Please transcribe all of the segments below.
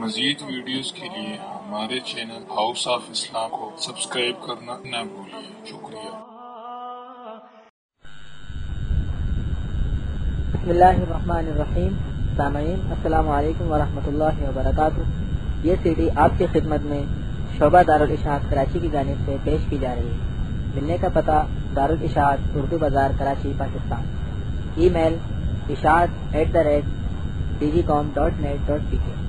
मजीद videos के लिए हमारे चैनल हाउस ऑफ़ इस्लाम को सब्सक्राइब करना न भूलिए। शुक्रिया। ये सीडी आपकी खिदमत में शोबा दारुल इशात कराची की जानब से पेश की जा रही है। मिलने का पता Darul Ishaat Urdu Bazaar Karachi, Pakistan. Email Ishaat at the rate D G com dot net dot P K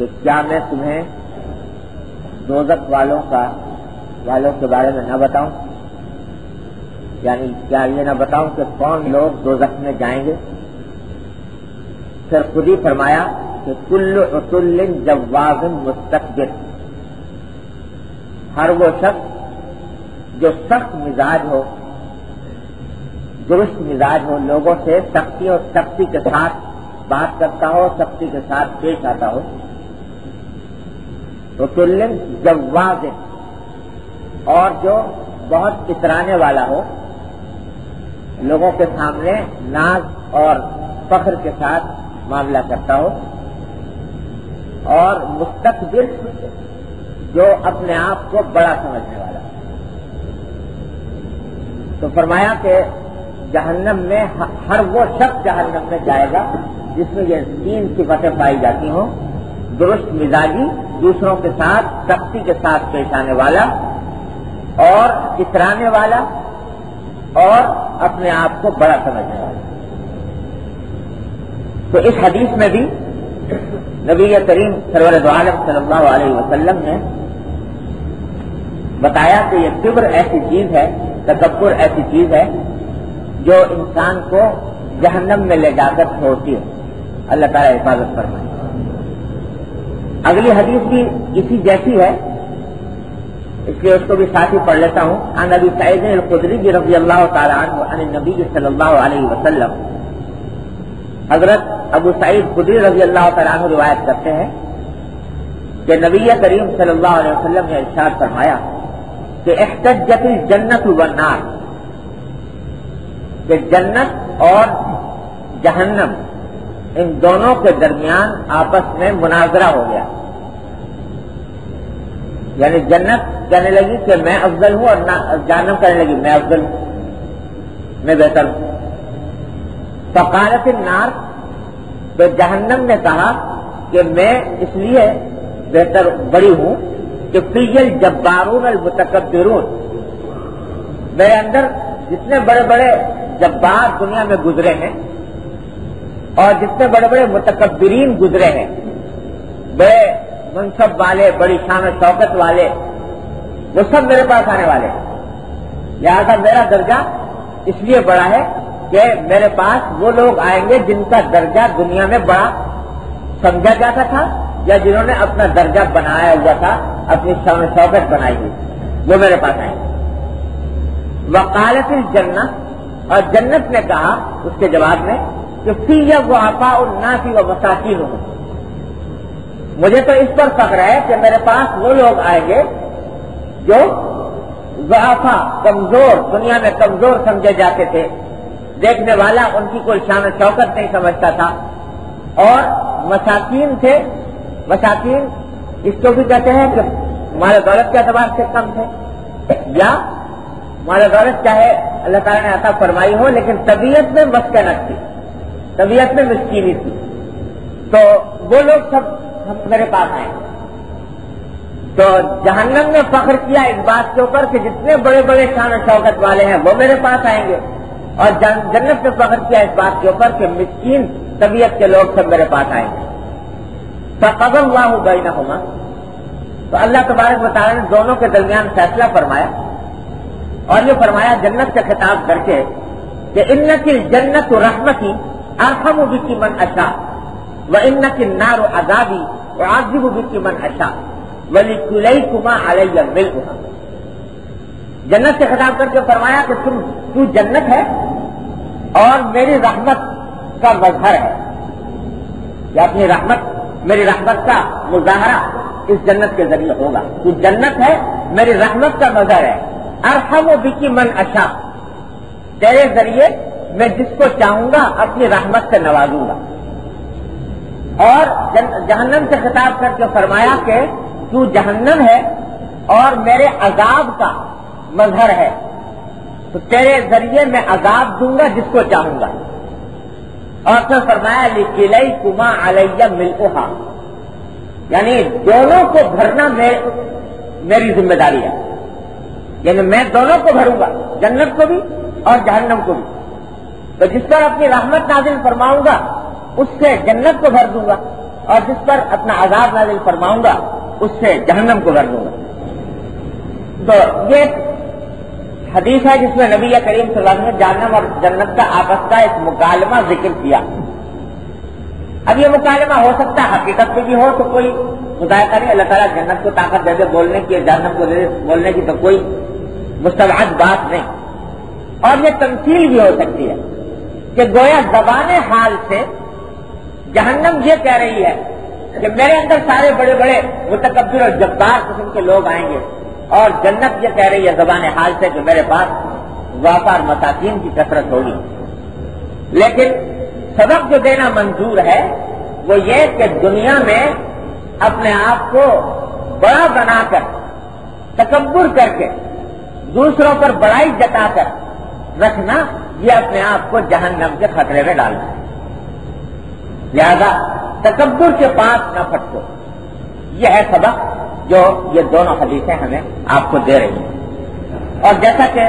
तो क्या मैं तुम्हें दोजक वालों का, वालों के बारे में न बताऊँ? यानी क्या ये न बताऊँ कि कौन लोग दोजक में जाएँगे? फिर खुद ही फरमाया कि कुल्ल रसुल्लिन जवाब मुस्तकबिर। हर वो शख्स जो सख्त मिजाज हो, दुरुस्त मिजाज हो, लोगों से सख्ती और सख्ती के साथ बात करता हो, सख्ती के साथ पेश आता हो कुल्लन जवाज और जो बहुत इतराने वाला हो, लोगों के सामने नाज और फख्र के साथ मामला करता हो और मुस्तकबिल जो अपने आप को बड़ा समझने वाला तो फरमाया कि जहन्नम में हर वो शख्स जहन्नम में जाएगा जिसमें ये तीन सिफतें पाई जाती हों। दुरुस्त मिजाजी दूसरों के साथ, सख्ती के साथ पेश आने वाला और इतराने वाला और अपने आप को बड़ा समझने वाला। तो इस हदीस में भी नबी करीम सरवर आलम सल्लल्लाहु अलैहि वसल्लम ने बताया कि यह तिब्र ऐसी चीज़ है तकबर ऐसी चीज़ है, जो इंसान को जहन्नम में ले जाकर छोड़ती है। अल्लाह ताला हिफाजत फरमाए। अगली हदीस भी इसी जैसी है, इसलिए उसको भी साथ ही पढ़ लेता हूँ। आन अबी सैद खुदरी जी रफी अल्लाह तन नबी सल्लल्लाहु हज़रत अबू सईद खुदरी रज़ी अल्लाह तन रिवायत करते हैं कि नबी करीम सल्लाह वसलम ने इशार फरमाया कि एहतजत जन्नत वन्नार के जन्नत और जहन्नम इन दोनों के दरमियान आपस में मुनाजरा हो गया। यानी जन्नत कहने लगी कि मैं अफजल हूँ और जानम कहने लगी, मैं अफजल हूँ, मैं बेहतर हूँ। फकारत नार तो जहन्नम ने कहा कि मैं इसलिए बेहतर, बड़ी हूँ कि फिजल जब्बारून अलमतकबरून मेरे अंदर जितने बड़े बड़े जब्बार दुनिया में गुजरे हैं और जितने बड़े बड़े मुतकबरीन गुजरे हैं, बड़े मनसब वाले, बड़ी शान शौकत वाले, वो सब मेरे पास आने वाले लिहाजा मेरा दर्जा इसलिए बड़ा है कि मेरे पास वो लोग आएँगे जिनका दर्जा दुनिया में बड़ा समझा जाता था या जिन्होंने अपना दर्जा बनाया हुआ था, अपनी शान शौकत बनाई हुई वो मेरे पास आएँगे वकालत जन्नत, और जन्नत ने कहा, उसके जवाब में जो सीय व आपा और नासी वह मसाकी हो। मुझे तो इस पर फख्र है कि मेरे पास वो लोग आएँगे जो जहाफा कमज़ोर, दुनिया में कमज़ोर समझे जाते थे। देखने वाला उनकी कोई शान शौकत नहीं समझता था। और मसाकिन थे, मसाकिन इसको भी कहते हैं कि हमारे दौलत के अतबार से कम थे। या हमारे दौलत चाहे अल्लाह ताला ने अता फरमाई हो, लेकिन तबीयत में मस्कनक थी तबीयत में मिस्कीनी थी। तो वो लोग सब मेरे पास आए। तो जहन्नम ने फख्र किया इस बात के ऊपर कि जितने बड़े बड़े शान शौकत वाले हैं, वो मेरे पास आएँगे। और जन्नत ने फख्र किया इस बात के ऊपर कि मिस्कीन तबीयत के लोग सब मेरे पास आएँगे। कदम हुआ हूँ गई ना तो अल्लाह तबारक बताया ने दोनों के दरमियान फैसला फरमाया और ये फरमाया, जन्नत का खिताब करके कि की जन्नत रहमती अरहम की मन अशा व इन्न की नार अजाबी व आजिब की मन अशा वली कुलई कुमा अलैया मिल जन्नत से खिताब करके फरमाया कि तुम तू जन्नत है और मेरी रहमत का मजहर है या अपनी रहमत मेरी रहमत का मुजाहरा इस जन्नत के ज़रिए होगा तू जन्नत है मेरी रहमत का मजहर है अरहम बिकी मन अशा तेरे ज़रिए मैं जिसको चाहूँगा, अपनी रहमत से नवाजूँगा। और जहन्नम से खिताब करके फरमाया कि, तू जहन्नम है और मेरे अजाब का मजहर है। तो तेरे ज़रिए मैं अजाब दूँगा जिसको चाहूँगा। और फिर फरमाया लिखिलई कुमा अलैया मिलकोहा। यानी दोनों को भरना मेरी ज़िम्मेदारी है। यानी मैं दोनों को भरूँगा, जन्नत को भी और जहन्नम को भी। तो जिस पर अपनी रहमत नाजिल फरमाऊँगा, उससे जन्नत को भर दूँगा। और जिस पर अपना आज़ाद नाजिल फरमाऊँगा, उससे जहन्नम को भर दूँगा। तो ये हदीस है जिसमें नबी करीम ने जहन्नम और जन्नत का आपस का एक मुकालमा ज़िक्र किया। अब ये मुकालमा हो सकता है, हकीकत में भी हो तो कोई मुदायका नहीं अल्लाह ताला जन्नत को ताकत दे दे, बोलने की, जहन्नम को दे दे, बोलने की तो कोई मुस्तवाद बात नहीं। और ये तमसील भी हो सकती है। कि गोया जबान हाल से जहन्नम ये कह रही है कि मेरे अंदर सारे बड़े बड़े मुतकबिर और जब्बार किस्म के लोग आएँगे और जन्नत ये कह रही है जबान हाल से कि मेरे पास व्यापार मसाकिन की कसरत होगी। लेकिन सबक जो देना मंजूर है, वो ये कि दुनिया में अपने आप को बड़ा बनाकर तकबर करके दूसरों पर बड़ाई जताकर रखना ये अपने आप को जहन्नम के खतरे में डालना है लिहाजा तकबर के पास न फटको। यह है सबक जो ये दोनों हदीसें हमें आपको दे रही हैं। और जैसा कि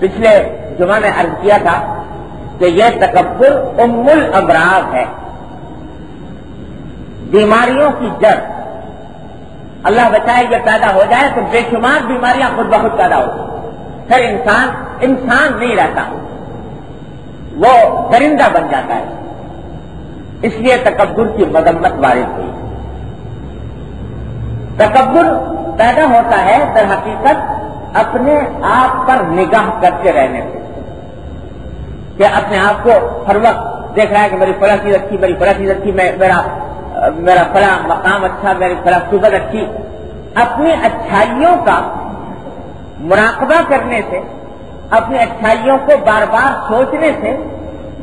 पिछले जुमा में अर्ज़ किया था कि यह तकबर उम्मुल अमराज है। बीमारियों की जड़। अल्लाह बचाए ये पैदा हो जाए तो बेशुमार बीमारियाँ खुद बहुत पैदा होती फिर इंसान इंसान नहीं रहता। वो दरिंदा बन जाता है। इसलिए तकबर की मजम्मत वारिद हुई। तकबर पैदा होता है दर हकीकत अपने आप पर निगाह करते रहने से कि अपने आप को हर वक्त देख रहा है कि मेरी फला चीज़ अच्छी, मेरी फला चीज़ अच्छी मेरा मेरा फला मकाम अच्छा मेरी फला सुबह अच्छी। अपनी अच्छाइयों का मुराकबा करने से, अपनी अच्छाइयों को बार बार सोचने से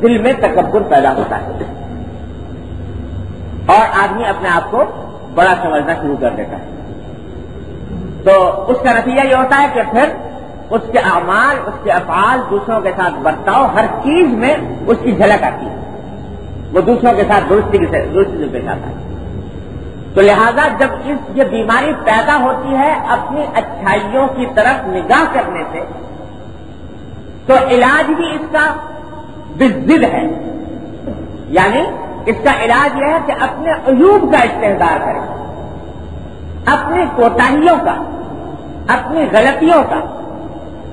दिल में तकबर पैदा होता है। और आदमी अपने आप को बड़ा समझना शुरू कर देता है। तो उसका नतीजा ये होता है कि फिर उसके अमाल, उसके अफाल दूसरों के साथ बर्ताव हर चीज़ में उसकी झलक आती है। वो दूसरों के साथ दुरुस्ती से दुरुस्ती से पेश आता है। तो लिहाजा जब इस ये बीमारी पैदा होती है अपनी अच्छाइयों की तरफ़ निगाह करने से तो इलाज भी इसका बिजिद है। यानी इसका इलाज यह है कि अपने अयूब का इस्तेदार करें। अपनी कोताहियों का, अपनी गलतियों का,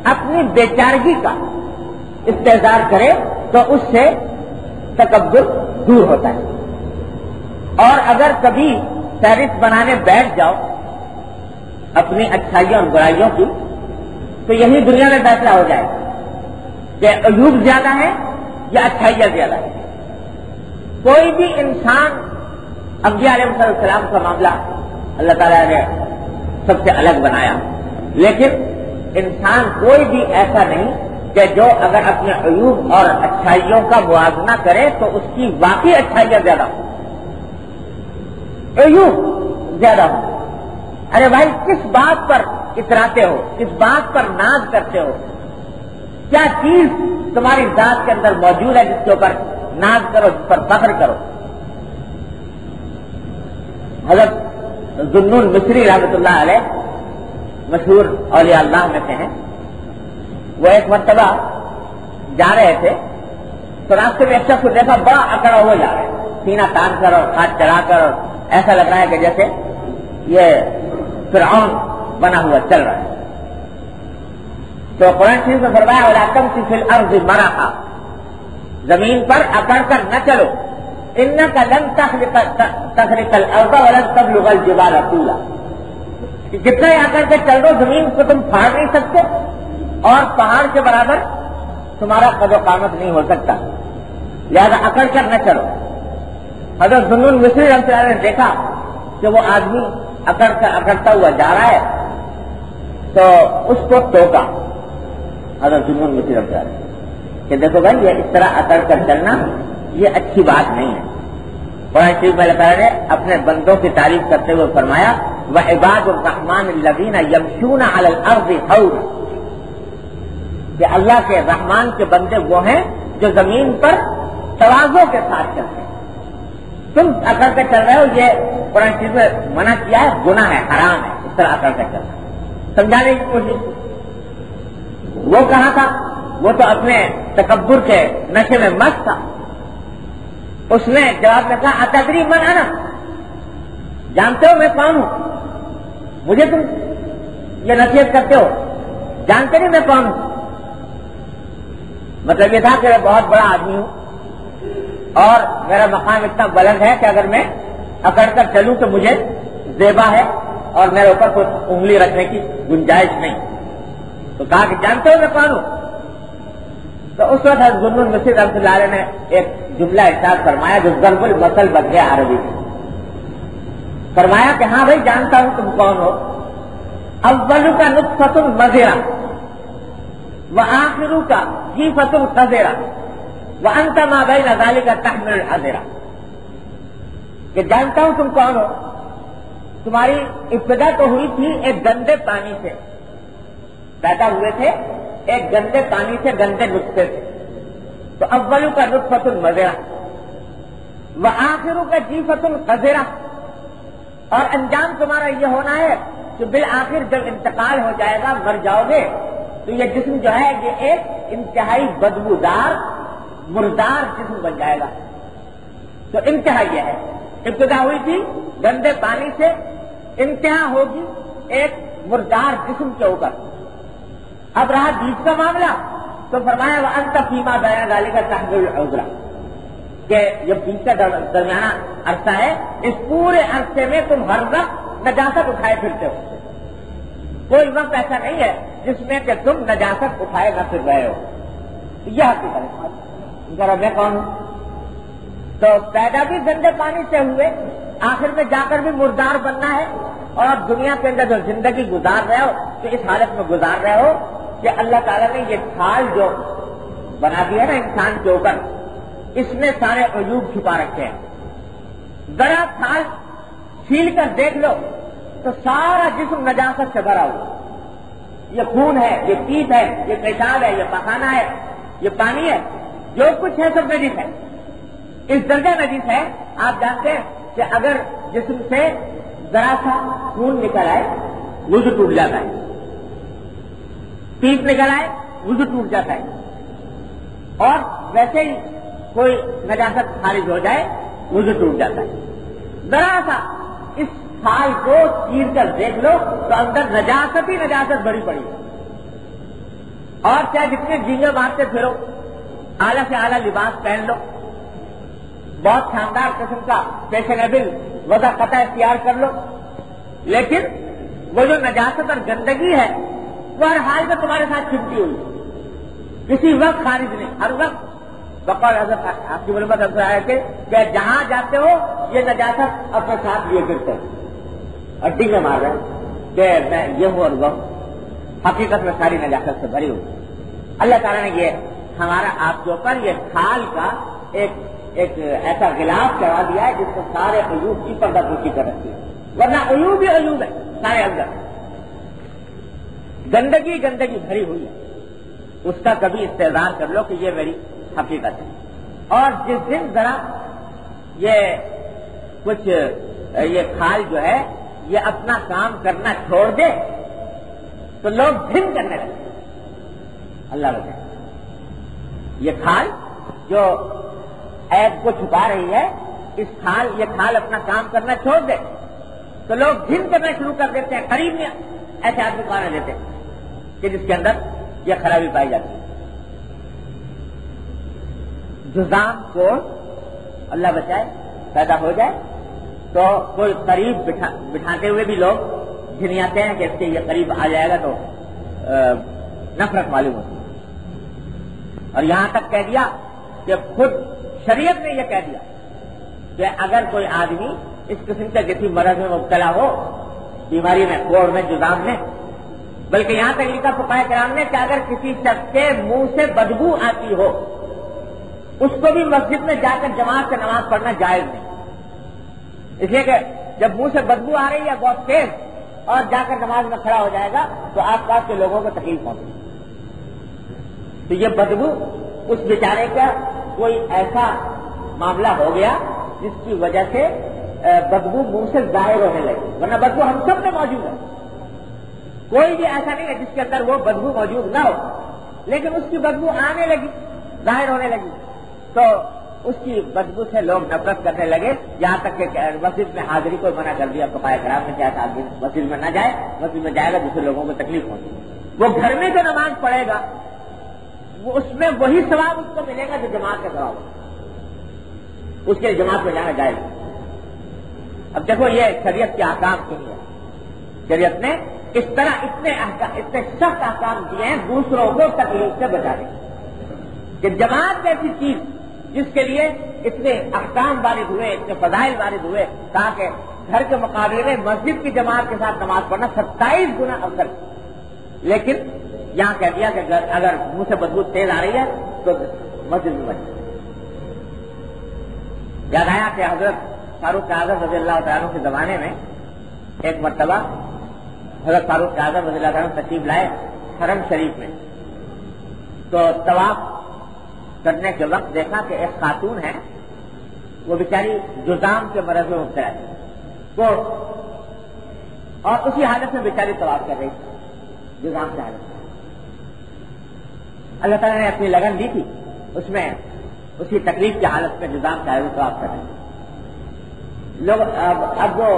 अपनी बेचारगी का इस्तेदार करे तो उससे तकबर दूर होता है। और अगर कभी फहरिस्त बनाने बैठ जाओ अपनी अच्छाइयों और बुराइयों की तो यही दुनिया में फैसला हो जाए कि अयूब ज़्यादा है या अच्छाइयाँ ज़्यादा है कोई भी इंसान अम्बिया सलाम का मामला अल्लाह ताला ने सबसे अलग बनाया। लेकिन इंसान कोई भी ऐसा नहीं कि जो अगर अपने अयूब और अच्छाइयों का मुआवजना करे तो उसकी वाकई अच्छाइयाँ ज़्यादा हो। अयूब ज़्यादा हो। अरे भाई, किस बात पर इतराते हो? किस बात पर नाज करते हो? क्या चीज़ तुम्हारी जात के अंदर मौजूद है जिसके ऊपर नाज करो, जिस पर फख्र करो? हज़रत जुन्नून मिश्री रहमतुल्लाह अलैह मशहूर औलिया अल्लाह में से हैं। वो एक मरतबा जा रहे थे तो रास्ते में एक शख्स देखा, बड़ा अकड़ा हुआ जा रहा है। सीना तान कर और हाथ चढ़ाकर ऐसा लग रहा है कि जैसे ये फिरौन बना हुआ चल रहा है। तो कुरान शरीफ में फरमाया, वाला कम सी फिल अर्ज़ मराहा। ज़मीन पर अकड़ कर न चलो। इन का लन तखरिकल अर्दा वलन तबलुगल जिबाल अकूला जितना अकड़ के चल रहे ज़मीन को तुम फाड़ नहीं सकते और पहाड़ के बराबर तुम्हारा कदो कामत नहीं हो सकता। लिहाजा अकड़ कर न चलो। अगर जुनून मिश्री रमसला ने देखा कि वो आदमी अकड़ कर अकड़ता हुआ जा रहा है तो उसको टोका। अगर जुनून रमसला ने कि देखो भाई, ये इस तरह अकड़ कर चलना, ये अच्छी बात नहीं है। कुरान शरीफ में अल्लाह ने अपने बंदों की तारीफ़ करते हुए फरमाया, वह इबाद रहमान यमशूना अल अर्ज़ हौर. कि अल्लाह के रहमान के बंदे वो हैं जो ज़मीन पर तवाजों के साथ चलते हैं। तुम अकड़ के चल रहे हो, ये कुरान शरीफ में मना किया है गुना है, हराम है, इस तरह अकड़ के चलना। समझाने की कोशिश वो कहा था? वो तो अपने तकबर के नशे में मस्त था। उसने जवाब में कहा, अतदरी मन आना जानते हो मैं कौन हूँ? मुझे तुम ये नसीहत करते हो? जानते नहीं मैं कौन हूँ? मतलब ये था कि मैं बहुत बड़ा आदमी हूँ और मेरा मकाम इतना बुलंद है कि अगर मैं अकड़कर चलूँ तो मुझे जेबा है और मेरे ऊपर कोई उंगली रखने की गुंजाइश नहीं। तो कहा कि जानते हो मैं कौन हूँ तो उस वक्त जुन्नुल मसीद रमसल्ला ने एक जुमला इर्शाद फरमाया, जो गरबुल मसल बन गया अरबी फरमाया कि हाँ भाई, जानता हूँ तुम कौन हो। अव्वलू का नुत्फतुल मजेरा व आखिरू का जीफतुल खजेरा व अंतमा बैन नजाली का तहमिल हजेरा। कि जानता हूँ तुम कौन हो? तुम्हारी इब्तदा तो हुई थी एक गंदे पानी से। पैदा हुए थे, एक गंदे पानी से गंदे नुस्खे से। तो अव्वलू का नुस्फतुल मजेरा। व आखिरों का जी जीफतुल खजेरा। और अंजाम तुम्हारा यह होना है कि बिल आखिर जब इंतकाल हो जाएगा, मर जाओगे तो ये जिस्म जो है, ये एक इंतहाई बदबूदार, मुर्दार जिस्म बन जाएगा। तो इंतहा यह है। इब्तदा हुई थी, गंदे पानी से इंतहा होगी एक मुर्दार जिस्म के ऊपर। अब रहा बीच का मामला। तो फरमाया, वह अंत फीमा बयान गाली का तहबिल उजरा। कि ये बीच का दरमियाना अरसा है, इस पूरे अरसे में तुम हर वक्त नजाकत उठाए फिरते हो। कोई वक्त ऐसा नहीं है जिसमें कि तुम नजाकत उठाए न फिर रहे हो। यह जरा मैं कौन? हूँ तो पैदा भी गंदे पानी से हुए, आखिर में जाकर भी मुर्दार बनना है, और दुनिया के अंदर जो ज़िंदगी गुजार रहे हो तो इस हालत में गुजार रहे हो कि अल्लाह ताला ने ये खाल जो बना दिया ना इंसान के ऊपर, इसमें सारे अजूब छुपा रखे हैं। जरा खाल छील कर देख लो तो सारा जिसम नजाकत से भरा हुआ। ये खून है, ये पीत है, ये पेशाब है, ये पखाना है, ये पानी है, जो कुछ है सब नजीस है। इस दर्जा नजीस है, आप जानते हैं कि अगर जिसम से जरा सा खून निकल आए, वुजू टूट जाता है। पीत निकल आए, वुजू टूट जाता है। और वैसे ही कोई नजाकत खारिज हो जाए, वुजू टूट जाता है। जरा सा इस खाल को चीर कर देख लो तो अंदर नजाकत ही नजाकत बड़ी पड़ी है। और चाहे जितने झींगे मारते फिरो, आला से आला लिबास पहन लो। बहुत शानदार किस्म का फैशनेबल वजह कता इख्तियार कर लो। लेकिन वो जो नजाकत और गंदगी है वो हर हाल में तुम्हारे साथ चिपटी हुई। किसी वक्त खारिज नहीं, हर वक्त। बकौल हज़रत आपकी मुलमत थे कि जहाँ जाते हो, ये नजाकत अपने साथ लिए फिरते और डींगे मार रहे कि मैं ये हूँ और वह हकीकत में सारी नजाकत से भरी हुई अल्लाह ताला ने ये हमारा आपके ऊपर ये खाल का एक एक ऐसा गिलाफ चढ़ा दिया है जिसको सारे अयूब की पर्दा कर रखी है वरना अयूब ही अयूब है, सारे अंदर। गंदगी गंदगी भरी हुई है। उसका कभी इस्तेदार कर लो कि ये मेरी हकीकत है। और जिस दिन जरा ये कुछ, ये खाल जो है, ये अपना काम करना छोड़ दे तो लोग भिन्न करने लगे अल्लाह बताए ये खाल जो ऐप को छुपा रही है, इस खाल, ये खाल अपना काम करना छोड़ दे तो लोग भिन्न करना शुरू कर देते हैं। करीब में ऐसे आदमी आने देते हैं कि जिसके अंदर यह खराबी पाई जाती है। जुजाम को अल्लाह बचाए पैदा हो जाए तो कोई करीब बिठा, बिठाते हुए भी लोग झिनियाते हैं कि इसके ये करीब आ जाएगा तो नफरत मालूम होती है। और यहाँ तक कह दिया कि खुद शरीयत ने यह कह दिया कि अगर कोई आदमी इस किस्म के किसी मरज में मुबतला हो बीमारी में कोड़ में जुदाम में। बल्कि यहाँ तक लिखा फुकाय कराम ने कि अगर किसी शख्स के मुँह से बदबू आती हो, उसको भी मस्जिद में जाकर जमात से नमाज़ पढ़ना जायज़ नहीं। इसलिए कि जब मुँह से बदबू आ रही है, बहुत तेज, और जाकर नमाज़ में खड़ा हो जाएगा तो आसपास के लोगों को तकलीफ़ पहुंचेगी तो ये बदबू उस बेचारे का कोई ऐसा मामला हो गया, जिसकी वजह से बदबू मुँह से ज़ाहिर होने लगी। वरना बदबू हम सब में मौजूद है। कोई भी ऐसा नहीं है जिसके अंदर वो बदबू मौजूद ना हो। लेकिन उसकी बदबू आने लगी, ज़ाहिर होने लगी। तो उसकी बदबू से लोग नफरत करने लगे। यहाँ तक कि मस्जिद में हाजिरी को मना कर दिया। फकाय खराब में क्या आदमी मस्जिद में न जाए। मस्जिद में जाएगा दूसरे लोगों को तकलीफ़ होगी वो घर में जो नमाज़ पढ़ेगा, वो उसमें वही सवाब उसको मिलेगा जो जमात का सवाब उसके जमात में जाना जाएगा अब देखो, ये शरीयत के आकाम के लिए। शरीयत ने इस तरह इतने इतने सख्त आकाम दिए हैं, दूसरों को तकलीफ़ से बचाने कि जमात ऐसी चीज़ जिसके लिए इतने अहकाम वारिद हुए, इतने फजाइल वारिद हुए, ताकि घर के मुकाबले में मस्जिद की जमात के साथ नमाज़ पढ़ना सत्ताईस गुना अवसर लेकिन यहाँ कह दिया कि अगर मुँह से बदबू तेज आ रही है तो मस्जिद में बचे याद आया कि हज़रत फारूक आज़म रज़ी अल्लाह तु के जमाने में एक मरतबा हज़रत फारूक आज़म रज़ी अल्लाह तशीफ लाए हरम शरीफ में। तो तवाफ करने के वक्त देखा कि एक खातून है, वो बेचारी जुजाम के मरज में मुबतला थी वो और उसी हालत में बेचारी तवाफ कर रही थी जुजाम की हालत में। अल्लाह तला ने अपनी लगन दी थी, उसमें उसी तकलीफ़ की हालत में जुजाम की हालत तवाफ कर रहे लोग अब अब जो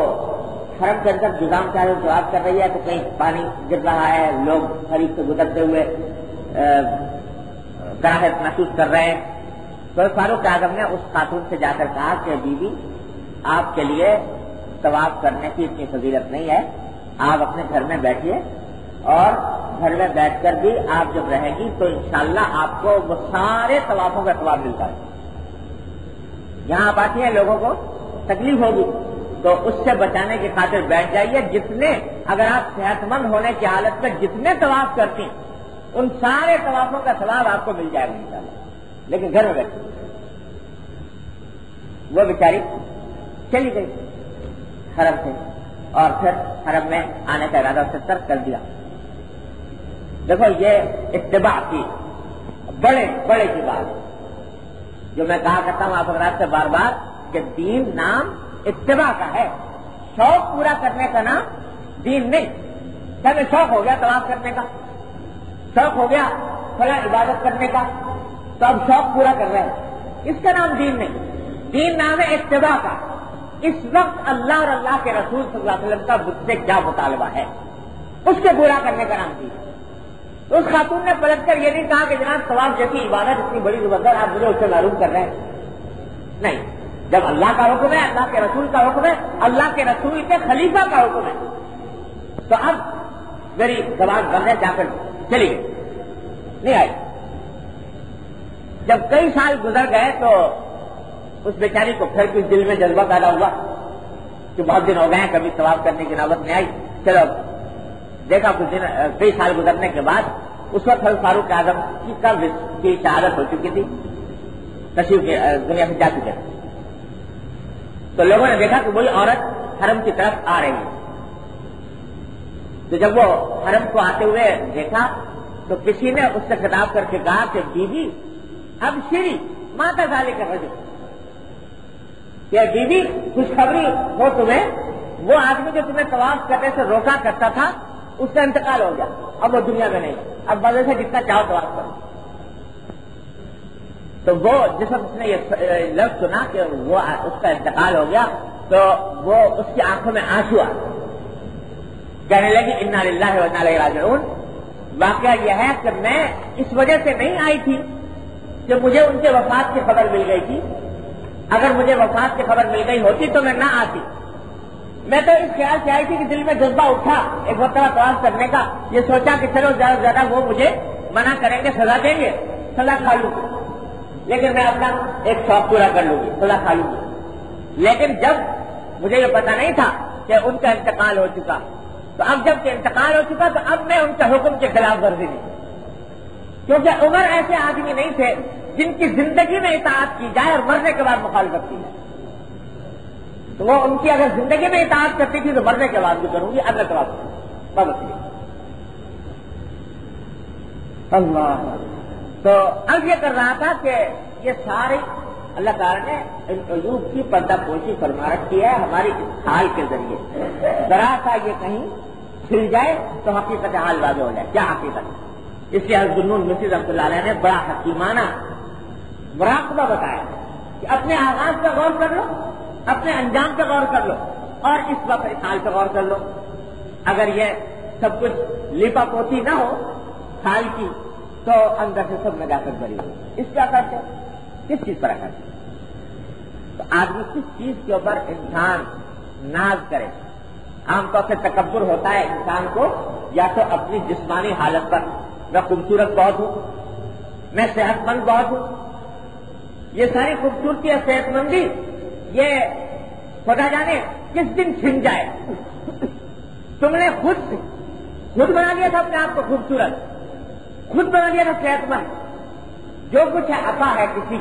हरम के अंदर की हालत तवाफ कर रही है तो कहीं पानी गिर रहा है, लोग खरीद से गुजरते हुए कराहत महसूस कर रहे हैं। तो फारूक आज़म ने उस खातून से जाकर कहा कि बीबी, आपके लिए तवाफ करने की इतनी फजीलत नहीं है। आप अपने घर में बैठिए और घर में बैठकर भी आप जब रहेगी तो इंशाल्लाह आपको वो सारे तवाफों का तवाब मिलता है। यहाँ आप आती हैं लोगों को। तकलीफ़ होगी तो उससे बचाने की खातिर बैठ जाइए। जितने, अगर आप सेहतमंद होने की हालत में जितने तवाफ करती उन सारे तवाफों का सवाब आपको मिल जाएगा इंशाल्लाह। लेकिन घर में बैठे वो बेचारी चली गई, हरम से, और फिर हरम में आने का इरादा उससे तर्क कर दिया। देखो, ये इतबा की बड़े बड़े की बात। जो मैं कहा करता हूँ, आप हजरात से बार बार कि दीन नाम इतबा का है, शौक पूरा करने का नाम दीन नहीं। क्या शौक हो गया तलाश करने का। शौक हो गया, थोड़ा इबादत करने का। तो अब शौक पूरा कर रहे हैं। इसका नाम दीन नहीं। दीन नाम है इतबा का। इस वक्त अल्लाह और अल्लाह के रसूल वसल्लम का मुझसे क्या मुतालबा है? उसके पूरा करने का नाम दीन तो उस खातून ने पलट कर यह नहीं कहा कि जनाब सवाब जैसी इबादत इतनी बड़ी ज़बरदस्त, आप मुझे उससे मालूम कर रहे हैं। नहीं। जब अल्लाह का हुक्म है, अल्लाह के रसूल का हुक्म है, अल्लाह के रसूल के खलीफा का हुक्म है। तो अब मेरी जबान बंद है, जाकर चली गई नहीं आई। जब कई साल गुजर गए तो उस बेचारी को फिर कुछ दिल में जज्बा पैदा हुआ कि बहुत दिन हो गए कभी सवाल करने की नौबत नहीं आई। चलो, देखा कुछ दिन कई साल गुजरने के बाद, उस वक्त हल फारूक आज़म की कब की शहादत हो चुकी थी। तशीफ दुनिया से जा चुके थे तो लोगों ने देखा कि वही औरत हरम की तरफ़ आ रही है। तो जब वो हरम को आते हुए देखा तो किसी ने उससे खिताब करके कहा कि, बीबी, अब श्री माता गाली कर रहे क्या बीबी, खुशखबरी हो तुम्हें? वो आदमी जो तुम्हें तवाफ करने से रोका करता था, उसका इंतकाल हो गया। अब वो दुनिया में नहीं। अब बदले से जितना चाहो तवाफ करो। तो वो जिस वक्त उसने ये लफ्ज सुना कि वो उसका इंतकाल हो गया तो वो उसकी आँखों में आँसू आ कहने लगी, इन्ना राजून वाकया यह है कि मैं इस वजह से नहीं आई थी कि मुझे उनके वफात की खबर मिल गई थी। अगर मुझे वफात की खबर मिल गई होती तो मैं ना आती। मैं तो इस ख्याल से आई थी कि दिल में जज्बा उठा एक मरतबा प्रवास करने का। ये सोचा कि चलो ज़्यादा ज़्यादा वो मुझे मना करेंगे, सजा देंगे, सजा खा लूँगी। लेकिन मैं अपना एक शौक पूरा कर लूँगी सजा खा लूँगी। लेकिन जब मुझे ये पता नहीं था कि उनका इंतकाल हो चुका तो अब जब इंतकाल हो चुका तो अब मैं उनके हुक्म के खिलाफ वर्जी नहीं क्योंकि उमर ऐसे आदमी नहीं थे जिनकी ज़िंदगी में इताहत की जाए और मरने के बाद मुखालफत की जाए। तो वो उनकी अगर ज़िंदगी में इताहत करती थी तो मरने के बाद भी करूँगी अन्य के बाद अल्लाह। तो अब ये कर रहा था कि ये सारी, अल्लाह ताला ने अयूब की पर्दा पोशी फरमा रखी है हमारी इस हाल के ज़रिए। जरा सा ये कहीं छिल जाए तो हकीकत हाल वाजे हो जाए। क्या हकीकत? इसलिए हजबुल मिसिर अब्दुल्ला ने बड़ा हकीमाना मुराकबा बताया कि अपने आगाज़ का गौर कर लो, अपने अंजाम का गौर कर लो और इस वक्त इस हाल का गौर कर लो। अगर ये सब कुछ लिपा पोती ना हो हाल की तो अंदर से सब नजाकत भरी हो इस क्या करते? किस चीज़ पर रखा तो आदमी किस चीज़ के ऊपर इंसान नाज करे? आमतौर से तकबर होता है इंसान को या तो अपनी जिस्मानी हालत पर। मैं खूबसूरत बहुत हूँ। मैं सेहतमंद बहुत हूँ। ये सारी खूबसूरती और सेहतमंदी, ये खुदा जाने किस दिन छिन जाए? तुमने खुद खुद बना लिया था अपने आप को खूबसूरत। खुद बना लिया था सेहतमंद जो कुछ है, अता है किसी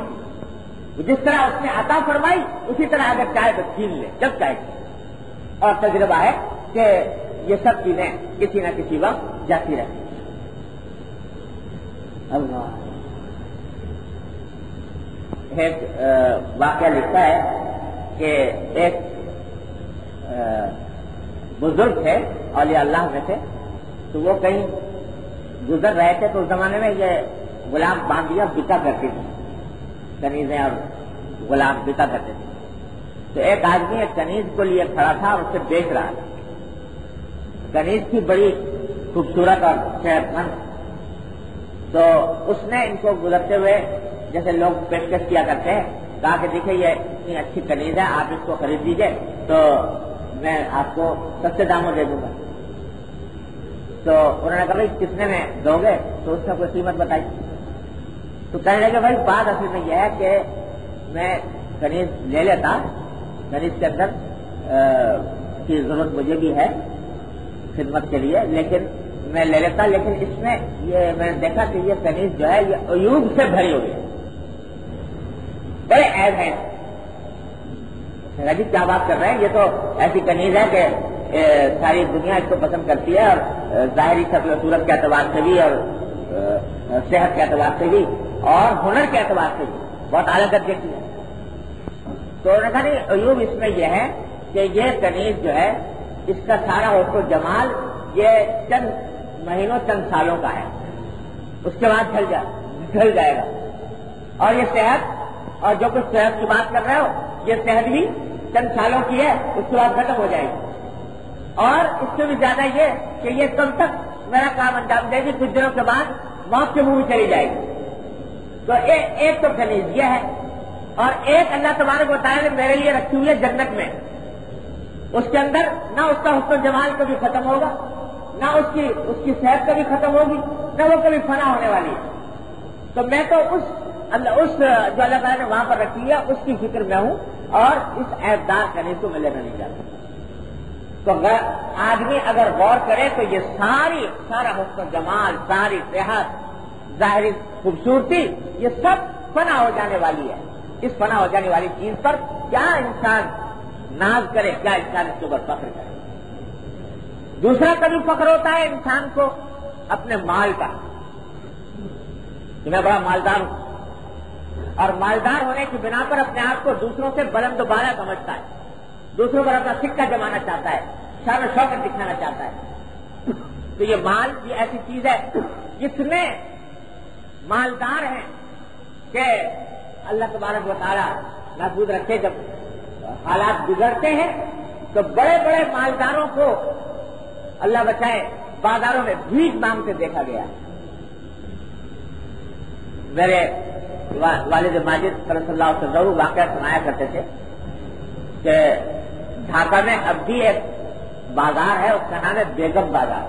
जिस तरह उसने अता फरमाई, उसी तरह अगर चाहे तो छीन ले, जब चाहे। और तजुर्बा है कि ये सब चीज़ें किसी न किसी वक्त जाती रहती एक वाक्य लिखता है कि एक बुज़ुर्ग थे और अल्लाह में थे तो वो कहीं गुजर रहे थे तो उस जमाने में ये गुलाब बाँध दिया, बिका करती थी। कनीजें और गुलाम बिका करते थे। तो एक आदमी, एक कनीज को लिए खड़ा था और उसे बेच रहा था। कनीज की बड़ी खूबसूरत और सेहतमंद। तो उसने इनको गुजरते हुए, जैसे लोग पेशकश किया करते हैं, कहा कि देखिए, ये इतनी अच्छी कनीज है, आप इसको खरीद लीजिए तो मैं आपको सस्ते दामों दे दूँगा। तो उन्होंने कहा, भाई, कितने में दोगे? तो उसने कोई कीमत बताई। तो कहने लगे, भाई, बात असल में यह है कि मैं कनीज ले लेता कनीज के अंदर की ज़रूरत मुझे भी है खिदमत के लिए, लेकिन मैं ले लेता, लेकिन इसमें ये मैंने देखा कि ये कनीज जो है, ये अयुग से भरी हुई है। बड़े ऐब है। जी, क्या बात कर रहे हैं? ये तो ऐसी कनीज है कि सारी दुनिया इसको पसंद करती है और जाहरी शक्ल सूरत के अतबार से भी और सेहत के अतबार से भी और हुनर के एतबार से भी बहुत आला दर्जे की है। तो उन्होंने कहा अयूब, इसमें यह है कि ये कनीज जो है, इसका सारा होको जमाल ये चंद महीनों, चंद सालों का है। उसके बाद ढल जा, ढल जाएगा। और ये सेहत, और जो कुछ सेहत की बात कर रहे हो, ये सेहत भी चंद सालों की है, उसके बाद खत्म हो जाएगी। और इससे भी ज़्यादा ये कि ये कब तक मेरा काम अंजाम देगी कुछ दिनों के बाद मौत के मुँह चली जाएगी। तो ए, एक तो खनीज यह है और एक अल्लाह तबारक बताया मेरे लिए रखी हुई है जन्नत में। उसके अंदर ना उसका हुसन जमाल कभी खत्म होगा ना उसकी उसकी सेहत कभी खत्म होगी ना वो कभी फना होने वाली है। तो मैं तो उस अल्लाह उस जो अल्लाह तला ने वहाँ पर रखी है उसकी फ़िक्र में हूँ और इस ऐबदार कनीज को मैं लेना नहीं चाहता। तो आदमी अगर गौर करे तो ये सारी, सारा हुस्न, जमाल, सारी सेहत, ज़ाहिर खूबसूरती, ये सब फना हो जाने वाली है। इस फना हो जाने वाली चीज़ पर क्या इंसान नाज करे, क्या इंसान इसके ऊपर फख्र करे? दूसरा कभी फख्र होता है इंसान को अपने माल का। कि मैं बड़ा मालदार हूँ। और मालदार होने की बिना पर अपने आप को दूसरों से बुलंद बाला समझता है। दूसरों पर अपना सिक्का जमाना चाहता है शान शौकत दिखाना चाहता है। तो ये माल, ये ऐसी चीज़ है जिसमें मालदार हैं कि अल्लाह तबारक बतारा महफूज रखे, जब हालात बिगड़ते हैं तो बड़े बड़े मालदारों को अल्लाह बचाए, बाजारों में भीख मांगते देखा गया मेरे वालिद माजिद सल्लल्लाहु अलैहि वसल्लम वाकया सुनाया करते थे कि ढाका में अब भी एक बाज़ार है, उसका नाम है बेगम बाज़ार।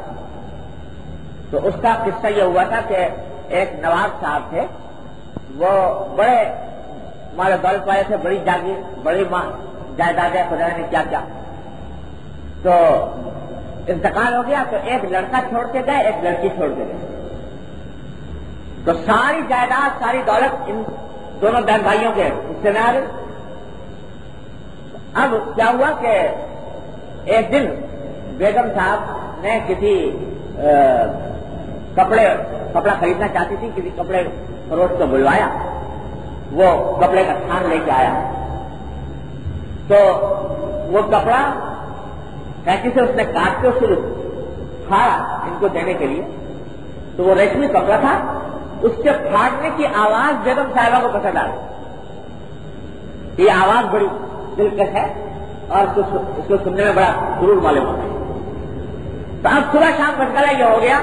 तो उसका किस्सा यह हुआ था कि एक नवाब साहब थे, वो बड़े मारे दल पाए थे, बड़ी जागीर बड़ी जायदाद है खुदा ने क्या क्या। तो इंतकाल हो गया तो एक लड़का छोड़ के गए, एक लड़की छोड़ के गए। तो सारी जायदाद, सारी दौलत इन दोनों बहन भाइयों के हिस्से में आ गई अब क्या हुआ कि एक दिन बेगम साहब ने किसी आ, कपड़े कपड़ा खरीदना चाहती थी किसी कपड़े फरोश को बुलवाया। वो कपड़े का थान लेके आया। तो वो कपड़ा कैसे से उसने काट के उसको फाड़ा इनको देने के लिए। तो वो रेशमी कपड़ा था। उसके फाड़ने की आवाज़ बेगम साहिबा को पसंद आ गई ये आवाज़ बड़ी दिलकश है और इसको इसको सुनने में बड़ा ज़रूर मालूम होता है तो अब सुबह शाम मशगला यह हो गया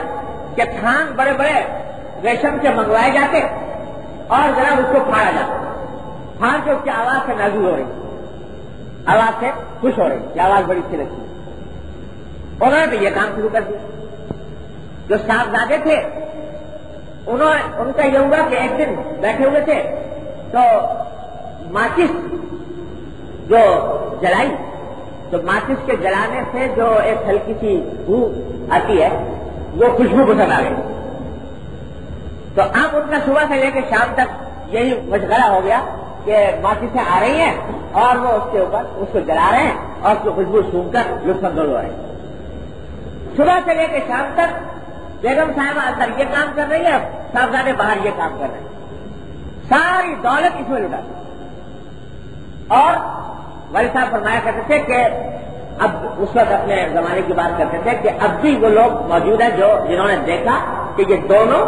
कि थान बड़े बड़े रेशम के मंगवाए जाते और जरा उसको फाड़ा जाता। थान के उसकी आवाज़ से नाजुक हो रही। आवाज़ से खुश हो रही। आवाज़ बड़ी अच्छी लगती। उन्होंने तो यह काम शुरू कर दिया। जो साहबजादे थे, उन्होंने उनका यह हुआ कि एक दिन बैठे हुए थे तो माचिस जो जलाई तो माचिस के जलाने से जो एक हल्की सी बू आती है, वो खुशबू पसंद आ गई तो अब उनका सुबह से लेकर शाम तक यही मशगरा हो गया कि माचिसें आ रही हैं और वो उसके ऊपर उसको जला रहे हैं और उसको खुशबू सूंघकर लुत्फ हो रहे हैं। सुबह से लेकर शाम तक बेगम साहब अंदर ये काम कर रही है, साहबजादे बाहर ये काम कर रहे हैं। सारी दौलत इसमें लुटा और वली साहब फरमाया करते थे कि अब उस वक्त अपने जमाने की बात करते थे कि अब भी वो लोग मौजूद हैं जो, जिन्होंने देखा कि ये दोनों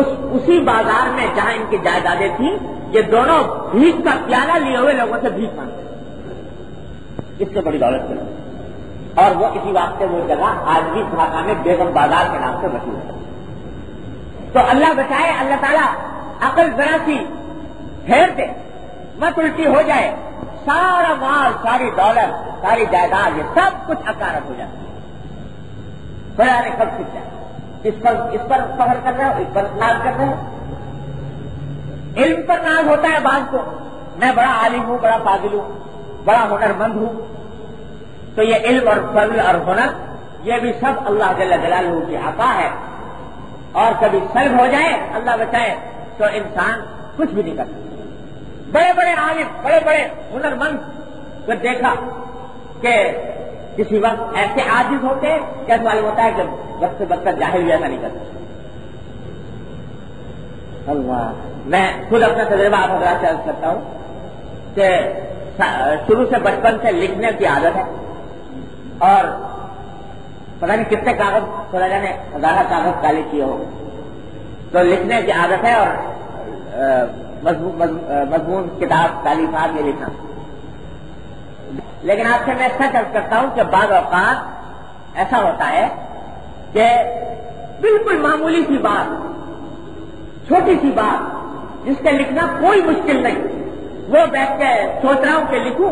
उस, उसी बाज़ार में जहाँ इनकी जायदादें थी, ये दोनों भीख का प्याला लिए हुए लोगों से भीख मांगते इससे बड़ी दौलत के और वो इसी वास्ते वो जगह आज भी ढाका में बेगम बाज़ार के नाम से मशहूर है। तो अल्लाह बचाए, अल्लाह ताला अकल जरा सी फेर दे, मत उल्टी हो जाए। सारा माल, सारी दौलत, सारी जायदाद, ये सब कुछ अकारत हो जाती है। खुदा ने सीख जाए इस पर इस पर पकड़ कर रहे हो, इस पर नाज कर रहे हो। इल्म पर नाज होता है बात को। मैं बड़ा आलिम हूँ, बड़ा फाजिल हूँ, बड़ा हुनरमंद हूँ। तो ये इल्म और फजल और हुनर, ये भी सब अल्लाह जल्ला जलाल की आता है। और कभी सल्ब हो जाए, अल्लाह बचाए तो इंसान कुछ भी नहीं कर सकता। बड़े बड़े आलिम बड़े बड़े हुनरमंद को देखा कि किसी वक्त ऐसे आजिज होते कैसे मालूम होता है कि वक्त से बदतर ज़ाहिर ऐसा नहीं करता। अल्लाह, मैं खुद अपना तजर्बा आप हजरा से अर्ज़ करता हूँ कि शुरू से बचपन से लिखने की आदत है और पता नहीं कितने कागज़ खुदा जाने ज़्यादा कागज़ काले किए हो तो लिखने की आदत है और मजमून किताब, तालीफात ये लिखा लेकिन आपसे मैं सच अर्ज़ करता हूँ कि बाद अवकात ऐसा होता है कि बिल्कुल मामूली सी बात, छोटी सी बात, जिसके लिखना कोई मुश्किल नहीं। वो बैठ के सोच रहा हूँ कि लिखूं,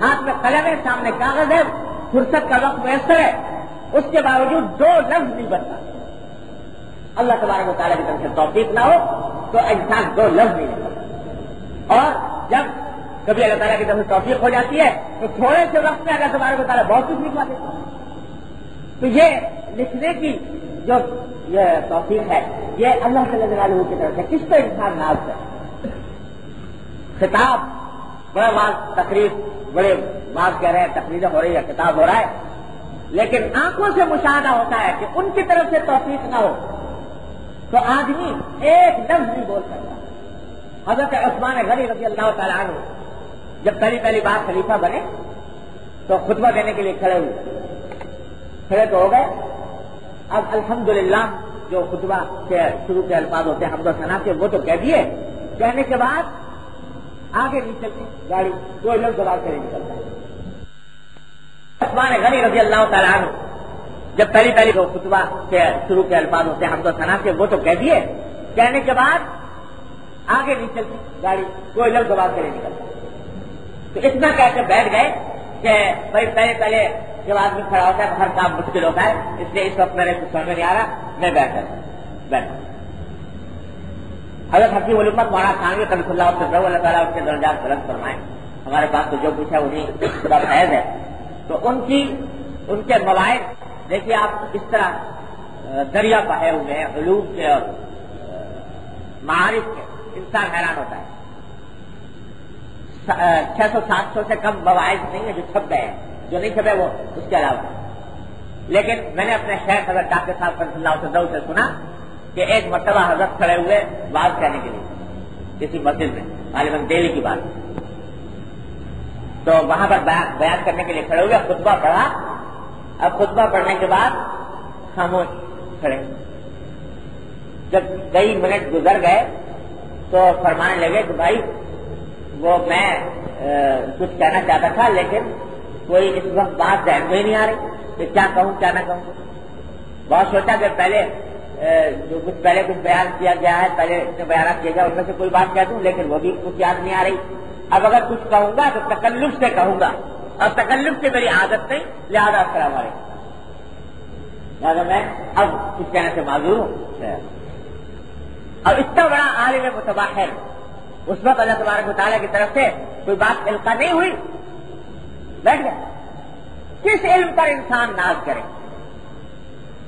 हाथ में कलम है, सामने कागज़ है, फुर्सत का वक्त मैसर है, उसके बावजूद दो लफ्ज नहीं बनता। अल्लाह तबारक वाली की तरफ़ से तौफीक ना हो तो इंसान दो लफ्ज नहीं और जब कभी अल्लाह ताला की तरफ़ से तौफीक हो जाती है तो थोड़े से वक्त में अल्लाह तबारक वाली बहुत कुछ लिखवा देता तो ये लिखने की जो ये तोफीक है, ये अल्लाह तला की तरफ़ से किस पर इंसान नाज है? खिताब, बड़ा माल तकरीब बड़े माल कह रहे हैं, तकरीरें हो रही है किताब हो रहा है। लेकिन आँखों से मुशाहदा होता है कि उनकी तरफ़ से तोफीक ना हो। तो आदमी एक लफ्ज नहीं बोल सकता। हज़रत उस्मान गनी रज़ी अल्लाह तला जब पहली पहली बार खलीफा बने तो खुतबा देने के लिए खड़े हुए। खड़े तो हो गए। अब अल्हम्दुलिल्लाह जो खुतबा के शुरू के अल्फाज होते हैं, हमदो सना के, वो तो कह दिए। कहने के बाद आगे नहीं चलती, गाड़ी, कोई लोग जवाब करे निकलता है उस्मान गनी रज़ी अल्लाह तला जब पहली पहली खुतबा के शुरू के अल्फाज होते हैं हमदो सना के वो तो कह दिए। कहने के बाद आगे नहीं चलती गाड़ी कोई लोग जवाब करे निकलता तो इतना कहकर बैठ गए कि भाई, पहले पहले जब आदमी खड़ा होता है तो हर काम मुश्किल होता है, इसलिए इस वक्त मेरे कुछ समझ नहीं आ रहा, मैं बैठ बैठ। अगर हकीम उलमत मौला खान में कलफुल्ला अल्लाह ताला उसके दर्जात बुलंद फरमाए। हमारे पास तो जो है, उन्हीं खुदा फैज है। तो उनकी, उनके मवायद देखिए, आप इस तरह दरिया बहे हुए हैं अलूम के और मारिफ के, इंसान हैरान होता है। छह सौ, सात सौ से कम मवायद नहीं है जो छप गए हैं। जो नहीं छपे, वो उसके अलावा लेकिन मैंने अपने शहर हज़रत डॉक्टर साहब फरसल्ला से सुना कि एक मरतबा हज़रत खड़े हुए बात कहने के लिए, किसी मस्जिद में। गालिबन दिल्ली की बात। तो वहाँ पर बयान करने के लिए खड़े हुए, खुतबा पढ़ा अब खुतबा पढ़ने के बाद खामोश खड़े। जब कई मिनट गुजर गए तो फरमाने लगे कि भाई, वो मैं कुछ कहना चाहता था, लेकिन कोई इस वक्त बात ध्यान में ही नहीं आ रही। कि क्या कहूँ, क्या ना कहूँ। बहुत सोचा कि पहले जो कुछ पहले कुछ बयान किया गया है, पहले जो बयान किया गया, उनमें से कोई बात कह दूँ, लेकिन वो भी कुछ याद नहीं आ रही। अब अगर कुछ कहूँगा तो तकल्लुफ से कहूँगा। और तकल्लुफ से मेरी आदत नहीं, लिहाजा अस्सलाम लिहाजा मैं अब कुछ कहने से माजूर हूँ। अब इतना बड़ा आलिम मुतबाहर, उस वक्त अल्लाह तबारक मुताला की तरफ़ से कोई बात इल्का नहीं हुई। बैठ गया किस इल्म पर इंसान नाज करे?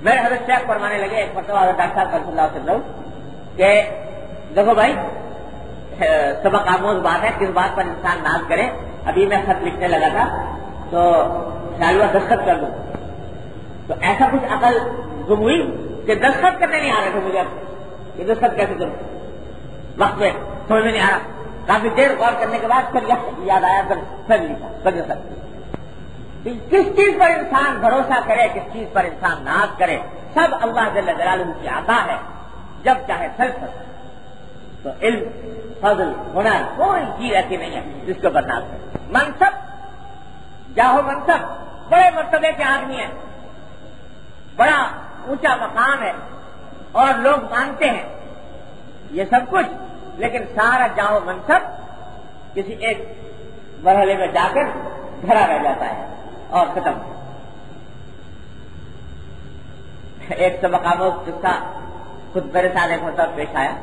मेरे हज़रत शेख फरमाने लगे एक मतलब डॉक्टर साहब करसल्ला कि, देखो भाई सबक आमोज बात है, किस बात पर इंसान नाज करे? अभी मैं खत लिखने लगा था तो ख्याल हुआ दस्तखत कर दू। तो ऐसा कुछ अकल गुम हुई कि दस्तखत करने नहीं आ रहे थे मुझे ये दस्तखत कैसे करूँ? वक्त में समझ में नहीं आ रहा। काफ़ी देर गौर करने के बाद फिर याद आया, फिर फिर लिखा, फिर सर किस चीज़ पर इंसान भरोसा करे, किस चीज़ पर इंसान नाज करे, सब अल्लाह जलालू की आता है, जब चाहे फिर सकते तो इल्म फजल हुनर कोई चीज़ ऐसी नहीं है जिसको बर्दाश्त करे। मनसब, जाहो मनसब। बड़े मरतबे के आदमी है। बड़ा ऊँचा मकाम है और लोग मानते हैं। ये सब कुछ, लेकिन सारा जाओ मनसब किसी एक मरहले में जाकर धरा रह जाता है और खत्म। एक सबकामो किस्सा खुद मेरे साथ एक मतलब पेश आया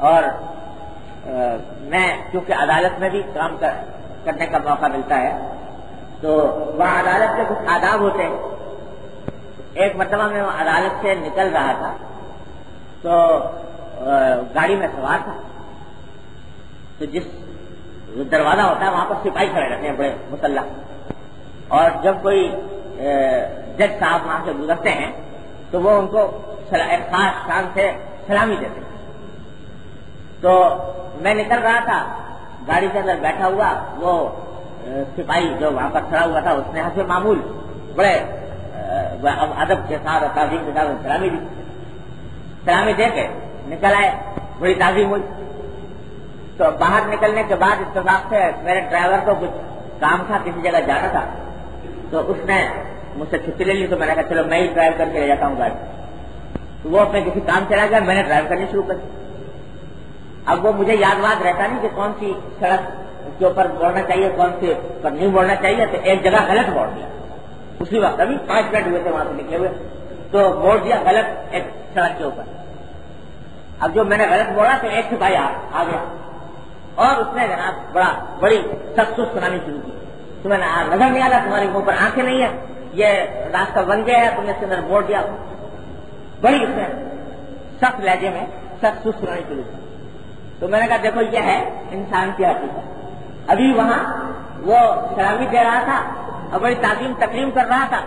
और मैं क्योंकि अदालत में भी काम कर, करने का मौका मिलता है तो वह अदालत के कुछ आदाब होते हैं। एक मरतबा में अदालत से निकल रहा था तो गाड़ी में सवार था। तो जिस दरवाज़ा होता है वहाँ पर सिपाही खड़े रहते हैं बड़े मुसल्ला। और जब कोई जज साहब वहाँ से गुजरते हैं तो वो उनको एक खास शान से सलामी देते हैं। तो मैं निकल रहा था, गाड़ी के अंदर बैठा हुआ, वो सिपाही जो वहाँ पर खड़ा हुआ था, उसने हंसे मामूल, बड़े अदब के साथ ताजीम के साथ सलामी दी। सलामी दे के निकल आए, बड़ी ताजी हुई। तो बाहर निकलने के बाद इतफाक से मेरे ड्राइवर को कुछ काम था, किसी जगह जाना था तो उसने मुझसे छुट्टी ले ली तो मैंने कहा, चलो मैं ही ड्राइव करके ले जाता हूँ गाड़ी। तो वो अपने किसी काम चला गया, मैंने ड्राइव करनी शुरू कर अब वो मुझे याद वाद रहता नहीं कि कौन सी सड़क के ऊपर बोलना चाहिए कौन सी पर नहीं बोलना चाहिए तो एक जगह गलत बोल दिया। उसी वक्त अभी पाँच मिनट हुए थे वहाँ से निकले हुए तो बोल दिया गलत एक सड़क के ऊपर। अब जो मैंने गलत बोला तो एक सिपाही आ, गया। और उसने जनाब बड़ा बड़ी सख्त सुनानी शुरू की। तुम्हें नज़र नहीं आ रहा तुम्हारे मुँह पर आँखें नहीं है ये रास्ता बन गया है तुमने इसके अंदर बोल दिया। बड़ी उसने सख्त लहजे में सख्त सुनाई शुरू तो मैंने कहा, देखो ये है इंसान की हकीकत अभी वहाँ वो सलामी दे रहा था और बड़ी ताजीम तकलीम कर रहा था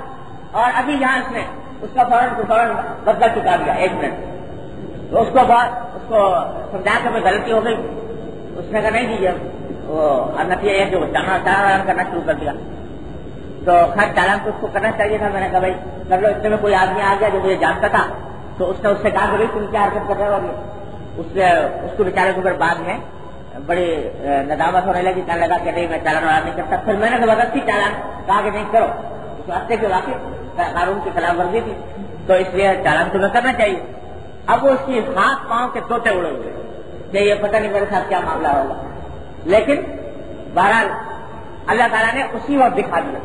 और अभी यहाँ इसने उसका फ़ौरन फ़ौरन बदला चुका दिया, एक मिनट। तो उसको बाद उसको समझा के गलती हो गई। उसने कहा, नहीं दीजिए वो नतीजा यह जो चालान चालान करना शुरू कर दिया। तो खैर चालान तो उसको करना चाहिए था। मैंने कहा, भाई, कर लो इतने में कोई आदमी आ गया जो मुझे जानता था। तो उसने उससे कहा कि, भाई, तुम क्या हरकत कर रहे हो उससे, उसको बेचारे को फिर बाद में, बड़ी नदामत होने लगी, कहने लगा कि नहीं, मैं चालान वाला नहीं करता। फिर मैंने ज़बरदस्ती चालान, कहा कि नहीं करो। उस रास्ते के वाकई कानून की खिलाफ वर्जी थी तो इसलिए चालान तुम्हें करना चाहिए। अब वो उसकी हाथ पाँव के तोते उड़े हुए कि ये पता नहीं मेरे साथ क्या मामला होगा। लेकिन, बहरहाल, अल्लाह ताला ने उसी वक्त दिखा दिया।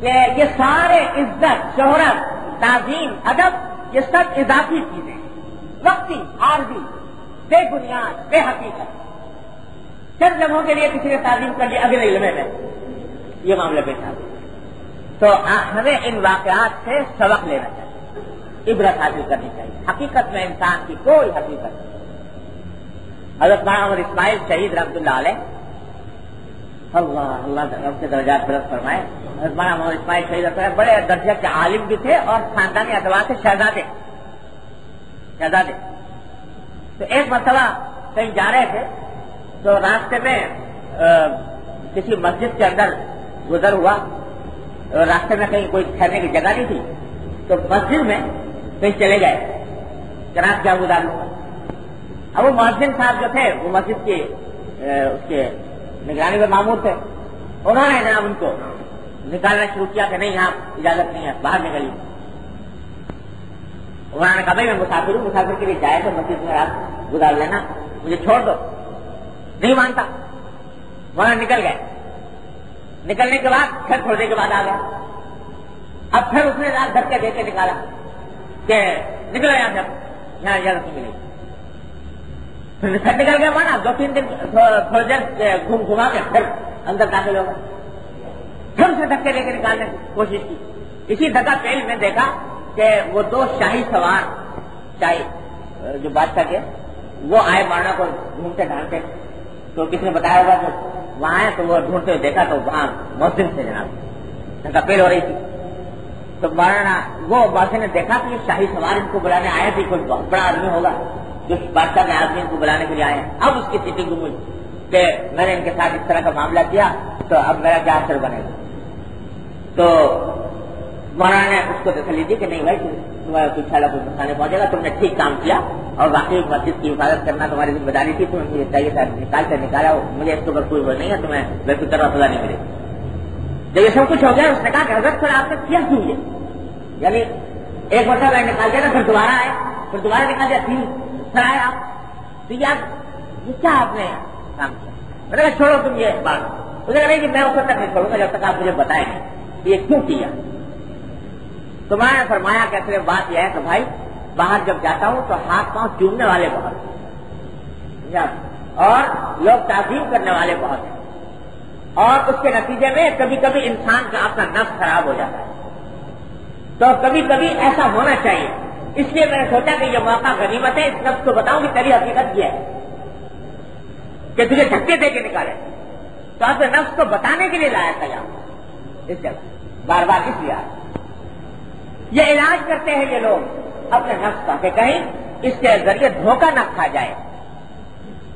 कि ये सारे इज़्ज़त, शोहरत, ताजीम, अदब, ये सब इजाफी चीज़ें वक्ती आरजी बेबुनियाद, बेहकीकत। चंद जगहों के लिए किसी ने ताजीम कर लिया अगले इलमे में। ये मामला पेश आ तो हमें इन वाकयात से सबक लेना चाहिए। इबरत हासिल करनी चाहिए। हकीकत में इंसान की कोई हकीकत नहीं। हज़रत और इस्माइल शहीद रमतुल्ला अल्लाह अल्लाह के दर्जा दुरुस्त फरमाए। हज़रत और इस्माइल शहीद बड़े दर्जा के आलिम भी थे और खानदानी अतवा से शहजादे शहजादे तो एक मरतबा कहीं जा रहे थे तो रास्ते में आ, किसी मस्जिद के अंदर गुजर हुआ रास्ते में कहीं कोई ठहरने की जगह नहीं थी तो मस्जिद में कहीं चले गए रात क्या गुजार अब वो मोहसिन साहब जो थे वो मस्जिद के उसके निगरानी में मामूर थे। उन्होंने जनाब उनको निकालना शुरू किया कि नहीं यहाँ इजाज़त नहीं है बाहर निकलिए। उन्होंने कहा, भाई, मैं मुसाफिर हूँ, मुसाफिर के लिए जाए तो मस्जिद में रात गुजार लेना। मुझे छोड़ दो। नहीं मानता। वहाँ निकल गए। निकलने के बाद थोड़ी देर के बाद आ गया अब फिर उसने रात धक्के देके निकाला कि निकलो यहाँ से, यहाँ इजाज़त मिलेगी फिर निकल गया माना, दो तीन दिन थोड़ी देर घूम घुमा के फिर अंदर दाखिल होगा फिर उसे धक्के लेके निकालने की कोशिश की। इसी धक्का तेल में देखा कि वो दो शाही सवार, शाही जो बादशाह के, वो आए मारना को ढूंढते ढांढते तो किसी ने बताया होगा कि वहाँ है तो वो ढूंढते हुए देखा तो वहाँ मस्जिद से जनाब। धक्का पेल हो रही थी। तो महाराणा वो बादशाह ने देखा कि शाही सवार इनको बुलाने आए थे, कोई बहुत बड़ा आदमी होगा, जो बादशाह के आदमी इनको बुलाने के लिए आए अब उसकी स्थिति गुम हुई कि मैंने इनके साथ इस तरह का मामला किया तो अब मेरा क्या असर बनेगा? तो मौलाना ने उसको तसली दी कि नहीं भाई तुम्हारा कुछ साला कुछ नुकसान पहुंचेगा, तुमने ठीक काम किया और बाकी मस्जिद की हिफाजत करना तुम्हारी ज़िम्मेदारी थी तुम मुझे चाहिए था निकाल कर निकाला मुझे इसके ऊपर कोई वो नहीं है, तुम्हें बेफिक्र सजा नहीं मिलेगी। जब ये सब कुछ हो गया, उसने कहा कि हज़रत फिर आपने किया क्यों ये? यानी एक मतलब निकाल दिया फिर दोबारा आए, फिर दोबारा निकाल दिया, तीन कराए आप। तो ये क्या आपने काम किया? मैंने कहा, छोड़ो तुम ये बात। मुझे कहा कि मैं उस तक नहीं छोड़ूँगा जब तक आप मुझे बताएँगे ये क्यों किया? तो मैंने फरमाया कि असल बात यह है कि भाई, बाहर जब जाता हूँ तो हाथ पाँव चूमने वाले बहुत हैं। और लोग ताजीम करने वाले बहुत हैं। और उसके नतीजे में कभी कभी इंसान का अपना नफ्स खराब हो जाता है। तो कभी कभी ऐसा होना चाहिए। इसलिए मैंने सोचा कि यह मौका गनीमत है। इस नफ्स को बताऊँ कि तेरी हकीकत यह है कि तुझे धक्के दे के निकाले। तो आपने नफ्स को बताने के लिए लाया था यहाँ। इस जगह बार बार इसलिए ये इलाज करते हैं ये लोग। अपने नफ्स का कि कहीं, इसके ज़रिए धोखा न खा जाए।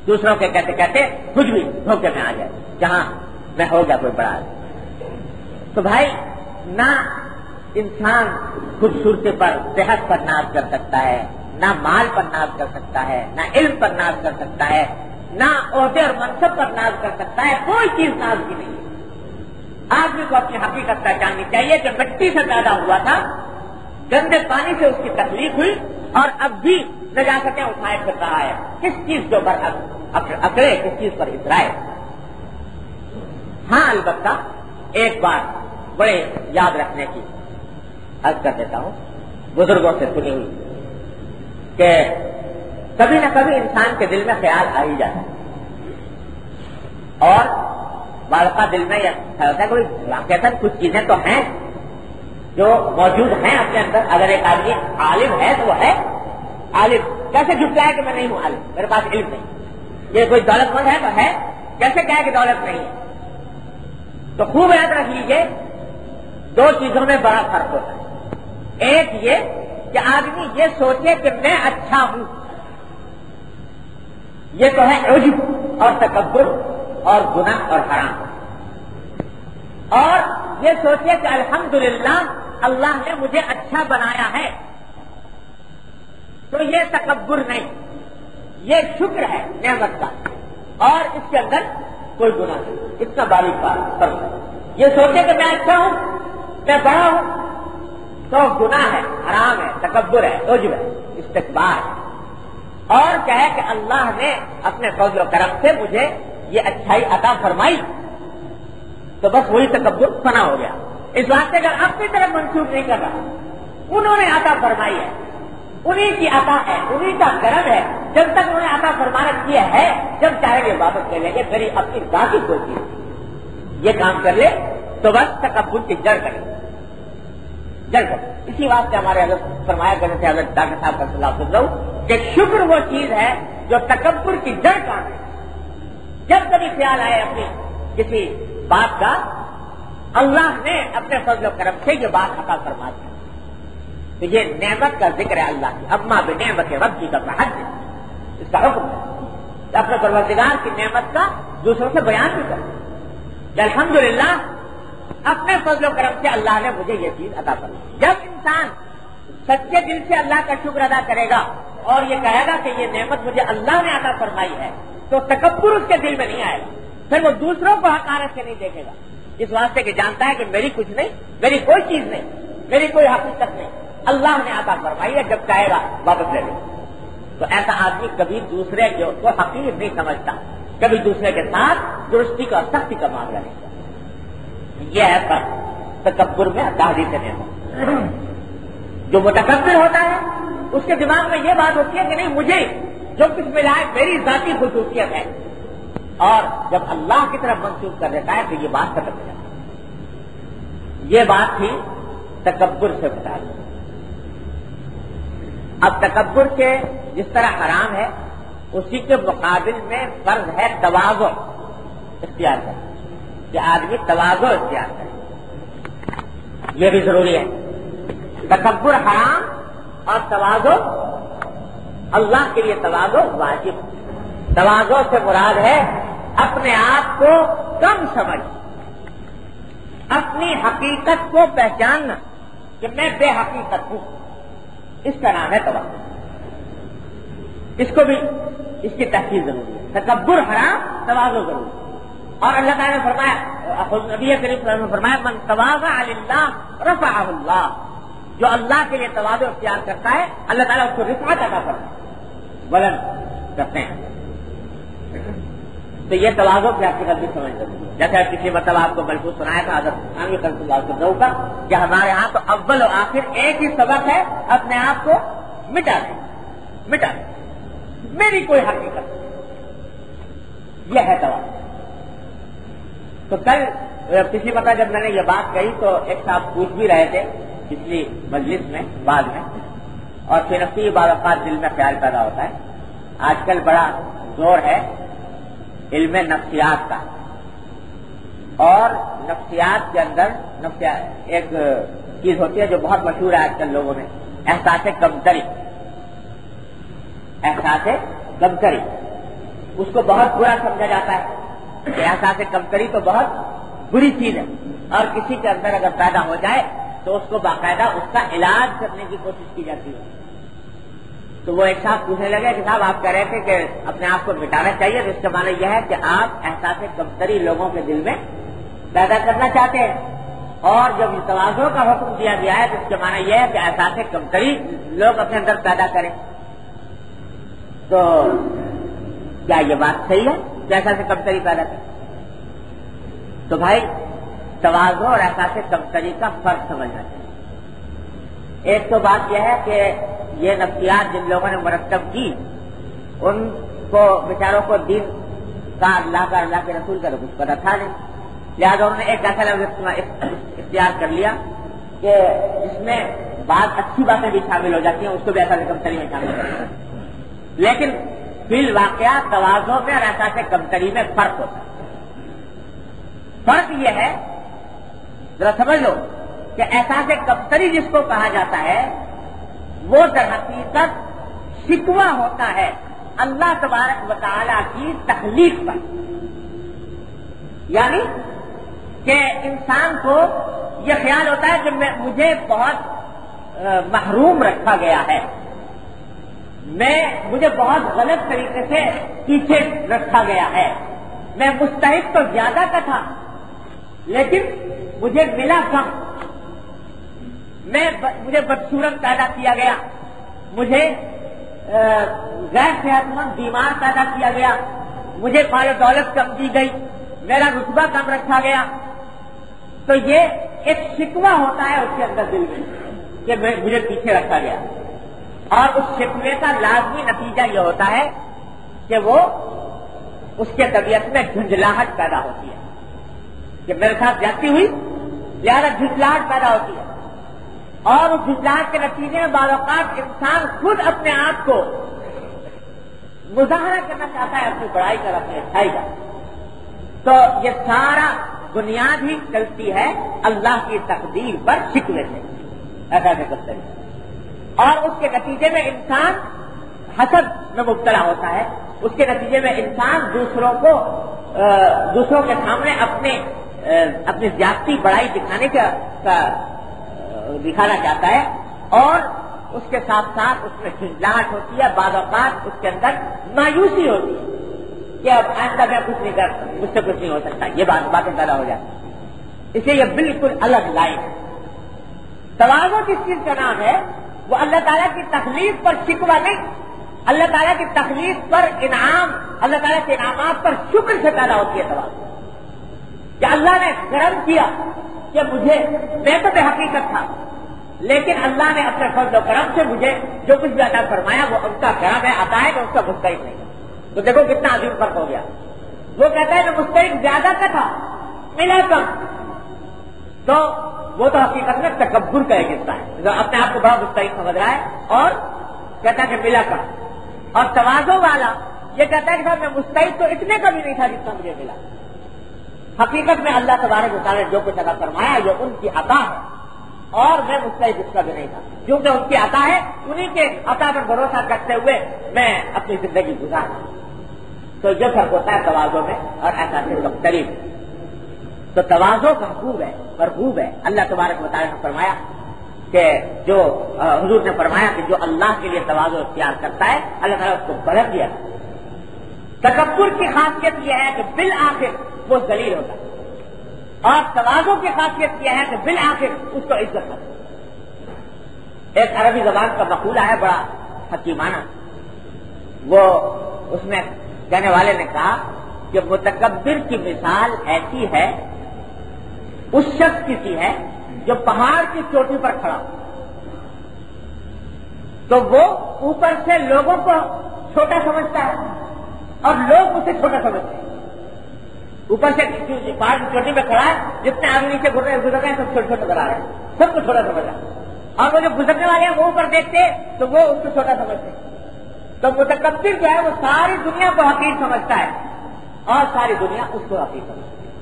दूसरों के कहते कहते कुछ भी धोखे में आ जाए। जहाँ मैं हो गया कोई बड़ा तो भाई, ना इंसान खूबसूरती पर सेहत पर नाज कर सकता है, ना माल पर नाज कर सकता है, ना इल्म पर नाज कर सकता है, ना अहदे और मनसब पर नाज कर सकता है, कोई चीज़ नाज की नहीं आदमी को अपनी हकीकत पहचाननी चाहिए कि मिट्टी से पैदा हुआ था गंदे पानी से उसकी तकलीफ़ हुई और अब भी नजाकतें उठाए फिर रहा है? किस चीज़ के ऊपर अकड़े, किस चीज़ पर इतराए? हाँ अलबत्ता, एक बात बड़े याद रखने की अर्ज़ कर देता हूँ, बुज़ुर्गों से सुनी हुई, कि कभी न कभी इंसान के दिल में ख्याल आ ही जाता है। और बालका दिल में यह ख्याल है कोई वाकता कुछ चीज़ें तो हैं जो मौजूद हैं अपने अंदर, अगर एक आदमी आलिम है तो वो है आलिम। कैसे झुटलाए कि मैं नहीं हूँ आलिम? मेरे पास इल्म नहीं। ये कोई दौलतमंद है तो है। कैसे कहे कि दौलत नहीं है? तो खूब याद रख लीजिए, दो चीज़ों में बड़ा फ़र्क होता है। एक ये कि आदमी ये सोचे कि मैं अच्छा हूँ। ये तो है उजुब और तकबर और गुना और हराम। और ये सोचे कि अल्हम्दुलिल्लाह अल्लाह ने मुझे अच्छा बनाया है। तो ये तकबर नहीं, ये शुक्र है, नेमत का। और इसके अंदर कोई गुना नहीं। इतना बारीक बात फ़र्क ये सोचे कि मैं अच्छा हूँ, मैं बड़ा हूँ तो गुना है, हराम है तकबर है उज्व है, इस्तकबार है। और कहे कि अल्लाह ने अपने फजल करम से मुझे ये अच्छाई अता फरमाई। तो बस वही तकबर फना हो गया। इस वास्ते अगर अपनी तरफ़ मंसूब नहीं कर रहा, उन्होंने अता फरमाई है, उन्हीं की अता है, उन्हीं का करम है, जब तक उन्होंने अता फरमा किया है, जब चाहेंगे वापस कर लेंगे मेरी अपनी दादी को ये काम कर ले तो बस तकबुल की जड़ करें। जड़ कर। इसी से हमारे अगर फरमाया करने से अगर डॉक्टर साहब का सलाह सुन रहा कि शुक्र वो चीज़ है जो तकबर की जड़ काम है। जब कभी ख्याल आए अपनी किसी बात का अल्लाह ने अपने फजल करम से ये बात अता फरमा दी तो ये नेमत का ज़िक्र है अल्लाह की। अम्मा भी नेमत रब्बी का हद इसका हुक्म है। अपने परवरदिगार की नेमत का दूसरों से बयान भी कर। अल्हम्दुलिल्लाह, अपने फजल करम से अल्लाह ने मुझे ये चीज़ अदा कर जब इंसान सच्चे दिल से अल्लाह का शुक्र अदा करेगा और ये कहेगा कि ये नेमत मुझे अल्लाह ने अदा फरमाई है तो तकबर उसके दिल में नहीं आएगा। फिर वो दूसरों को हकारत से नहीं देखेगा। इस वास्ते कि जानता है कि मेरी कुछ नहीं, मेरी कोई चीज़ नहीं, मेरी कोई हकीकत नहीं। अल्लाह ने अदा फरमाई है, जब चाहेगा वापस ले ले। तो ऐसा आदमी कभी दूसरे को हकीर नहीं समझता। कभी दूसरे के साथ दुरुस्ती का सख्ती का मामला नहीं यह है फ़र्क तकबर में दादी से नहीं जो मुतकबिर होता है, उसके दिमाग में यह बात होती है कि नहीं, मुझे जो कुछ मिला है, मेरी जाती खसूसियत है। और जब अल्लाह की तरफ़ मंसूब कर देता है तो ये बात खत्म हो जाती है। ये बात थी तकबर से बता दी अब तकबर के जिस तरह हराम है, उसी के मुकाबिल में फ़र्ज़ है तवाज़ो इख्तियार करना। कि आदमी तवाजो इख्तियार करे। ये भी ज़रूरी है। तकबर हराम और तवाजो, अल्लाह के लिए तवाजो वाजिब। तवाजो से मुराद है अपने आप को कम समझ। अपनी हकीकत को पहचानना कि मैं बेहकीकत हूँ। इसका नाम है तवाजो इसको भी इसकी तहकीर ज़रूरी है। तकबर हराम, तवाजो ज़रूरी और अल्लाह ताला ने फरमाया नबी करीम ने फरमाया, मन तवाजा अल्लाह रफा अल्लाह। जो अल्लाह के लिए तवाज़ो अख्तियार करता है, अल्लाह ताला उसको रिफात अदा करता है। बुलंद करते हैं। तो ये तवाज़ो की आपकी गलती समझ सकते जैसे किसी मतलब आपको महसूस सुनाया था, अगर आगे कल का कि हमारे यहाँ तो अव्वल और आखिर एक ही सबक है, अपने आप को मिटा दे मिटा दे। मेरी कोई हकीकत यह है तवाज़ो तो कल पिछली पता जब मैंने ये बात कही तो एक साहब पूछ भी रहे थे, पिछली मजलिस में, बाद में, और फिर अपनी बात दिल में प्यार पैदा होता है। आजकल बड़ा ज़ोर है इल्म नफ्सियात का। और नफ्सियात के अंदर, नफ्सिया, एक चीज़ होती है जो बहुत मशहूर है आजकल लोगों में, एहसास कमतरी एहसास कमतरी उसको बहुत बुरा समझा जाता है। एहसास कमतरी तो बहुत बुरी चीज़ है। और किसी के अंदर अगर पैदा हो जाए तो उसको बाकायदा उसका इलाज करने की कोशिश की जाती है। तो वो एक साहब पूछने लगे कि साहब, आप कह रहे थे कि अपने आप को मिटाना चाहिए तो इसका माना यह है कि आप एहसास कमतरी लोगों के दिल में पैदा करना चाहते हैं। और जब तवाजों का हुक्म दिया गया है तो इसका माना यह है कि एहसास कमतरी लोग अपने अंदर पैदा करें। तो क्या ये बात सही है जैसा से कमतरी पैदा करें? तो भाई, तवाजो और ऐसा से कमतरी का फ़र्क समझना चाहिए। एक तो बात यह है कि ये नफ्सियात जिन लोगों ने मरतब की, उनको, बेचारों को दिन का अल्लाह का, अल्लाह के रसूल का तो कुछ पता था नहीं। लिहाजा उन्होंने एक ऐसा लफ्ज इख्तियार कर लिया कि जिसमें बात अच्छी बातें भी शामिल हो जाती हैं, उसको भी ऐसा कमतरी में शामिल करते हैं। लेकिन फिल वाकया तवाजों में और ऐसा से कमतरी में फ़र्क होता है। फ़र्क यह है, जरा समझ लो कि ऐसा से कमतरी जिसको कहा जाता है, वो दर हकीकत शिकवा होता है। अल्लाह तबारक वाली की तकलीफ़ पर। यानी कि इंसान को यह ख्याल होता है कि मैं, मुझे बहुत महरूम रखा गया है। मैं, मुझे बहुत गलत तरीके से पीछे रखा गया है। मैं मुस्तैद तो ज़्यादा का था, लेकिन मुझे मिला कम। मैं मुझे बदसूरत पैदा किया गया। मुझे गैर सेहतमंद बीमार पैदा किया गया। मुझे माल दौलत कम दी गई। मेरा रुतबा कम रखा गया। तो ये एक शिकवा होता है उसके अंदर दिल में, कि मुझे पीछे रखा गया। और उस शिकवे का लाजमी नतीजा ये होता है कि वो उसके तबीयत में झुंझलाहट पैदा होती है। कि मेरे साथ जाती हुई, ज़्यादा झुंझलाहट पैदा होती है। और उस इजलास के नतीजे में बालौकात इंसान खुद अपने आप को मुजाहरा करना चाहता है अपनी पढ़ाई कर अपनी अच्छाई का तो ये सारा बुनियाद ही चलती है अल्लाह की तकदीर पर शिकवे से ऐसा करते हैं और उसके नतीजे में इंसान हसद में मुबतला होता है। उसके नतीजे में इंसान दूसरों को दूसरों के सामने अपने अपनी ज़्यादा बड़ाई दिखाने का, का दिखाना चाहता है और उसके साथ साथ उसमें झुंझलाहट होती है बाद उसके अंदर मायूसी होती है कि अब आइंदा मैं कुछ नहीं कर, मुझसे कुछ नहीं हो सकता। ये बात, बातें पैदा हो जाती इसलिए यह बिल्कुल अलग लाइन है। तवाजो किस चीज़ का नाम है, वो अल्लाह ताला की तकलीफ़ पर शिकवा नहीं। अल्लाह ताला की तकलीफ़ पर इनाम, अल्लाह ताला के इनाम पर शुक्र से पैदा होती है तवाजो। कि अल्लाह ने गर्म किया कि मुझे मैं तो बेहकीकत था। लेकिन अल्लाह ने अपने फ़र्ज़ करम से मुझे जो कुछ भी अदा फरमाया, वो उनका करम है आता है, मैं उसका मुस्तैद नहीं तो देखो कितना अजीब फ़र्क हो गया। वो कहता है कि मुस्तैद ज़्यादा का था, मिला कम। तो वो तो हकीकत में तकबर का एक हिस्सा है। जो अपने आप को बड़ा मुस्तैद समझ रहा है और कहता है कि मिला कम। और तवाजो वाला ये कहता है कि साहब मैं मुस्तैद तो इतने का भी नहीं था जितना मुझे मिला। हकीकत में अल्लाह तबारक ने जो कुछ अदा फरमाया, ये उनकी अता है। और मैं मुस्तैद इसका भी नहीं था। क्योंकि उनकी अता है, उन्हीं के अता पर भरोसा करते हुए मैं अपनी ज़िंदगी गुजार तो ये फ़र्क होता है तवाजों में, और ऐसा से करीब। तो तवाजो का हकूब है मरबूब है। अल्लाह तबारक बताया ने फरमाया कि जो हजूर ने फरमाया कि जो अल्लाह के लिए तवाजो इख्तियार करता है, अल्लाह तला उसको बरत दिया। तकबर की खासियत यह है कि बिल आखिर वो जलील होता है। और तवाजों की खासियत यह है कि बिल आखिर उसको इज़्ज़त होता एक अरबी जबान का मकूला है, बड़ा हकीमाना। वो उसमें कहने वाले ने कहा कि मुतकबिर की मिसाल ऐसी है, उस शख्स की सी है जो पहाड़ की चोटी पर खड़ा हो। तो वो ऊपर से लोगों को छोटा समझता है और लोग उसे छोटा समझते हैं। ऊपर से पहाड़ की चोटी पर खड़ा है, जितने आगे नीचे घुर रहे गुजर रहे हैं, सब छोटे छोटे करा रहे हैं। सबको छोटा समझ रहा और वो जो गुजरने वाले हैं, वो ऊपर देखते तो वो उसको छोटा समझते तो मुतकबिर जो है, वो सारी दुनिया को हकीर समझता है। और सारी दुनिया उसको हकीर समझती है।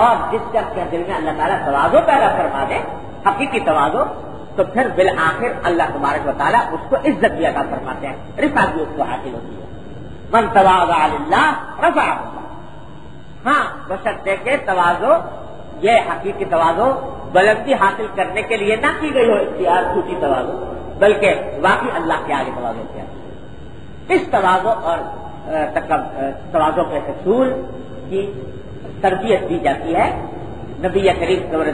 और जिस शख्स के दिल में अल्लाह ताला तवाजो पैदा करवा दे, हकीकी तवाजो तो फिर बिल आखिर अल्लाह तबारक वाली उसको इज़्ज़त भी अदा फरमाते हैं। रिफात भी उसको हासिल होती है। मन तवाजा रफा हाँ बशर्ते के तवाजो, ये हकीकी तवाजो बुलंदी हासिल करने के लिए ना की गई हो इख्तियार झूठी तवाजो, बल्कि वाकई अल्लाह के आगे तवाजो किया इस तवाजो और तवाजो के हसूल की तरबियत दी जाती है। नबी करीम सबर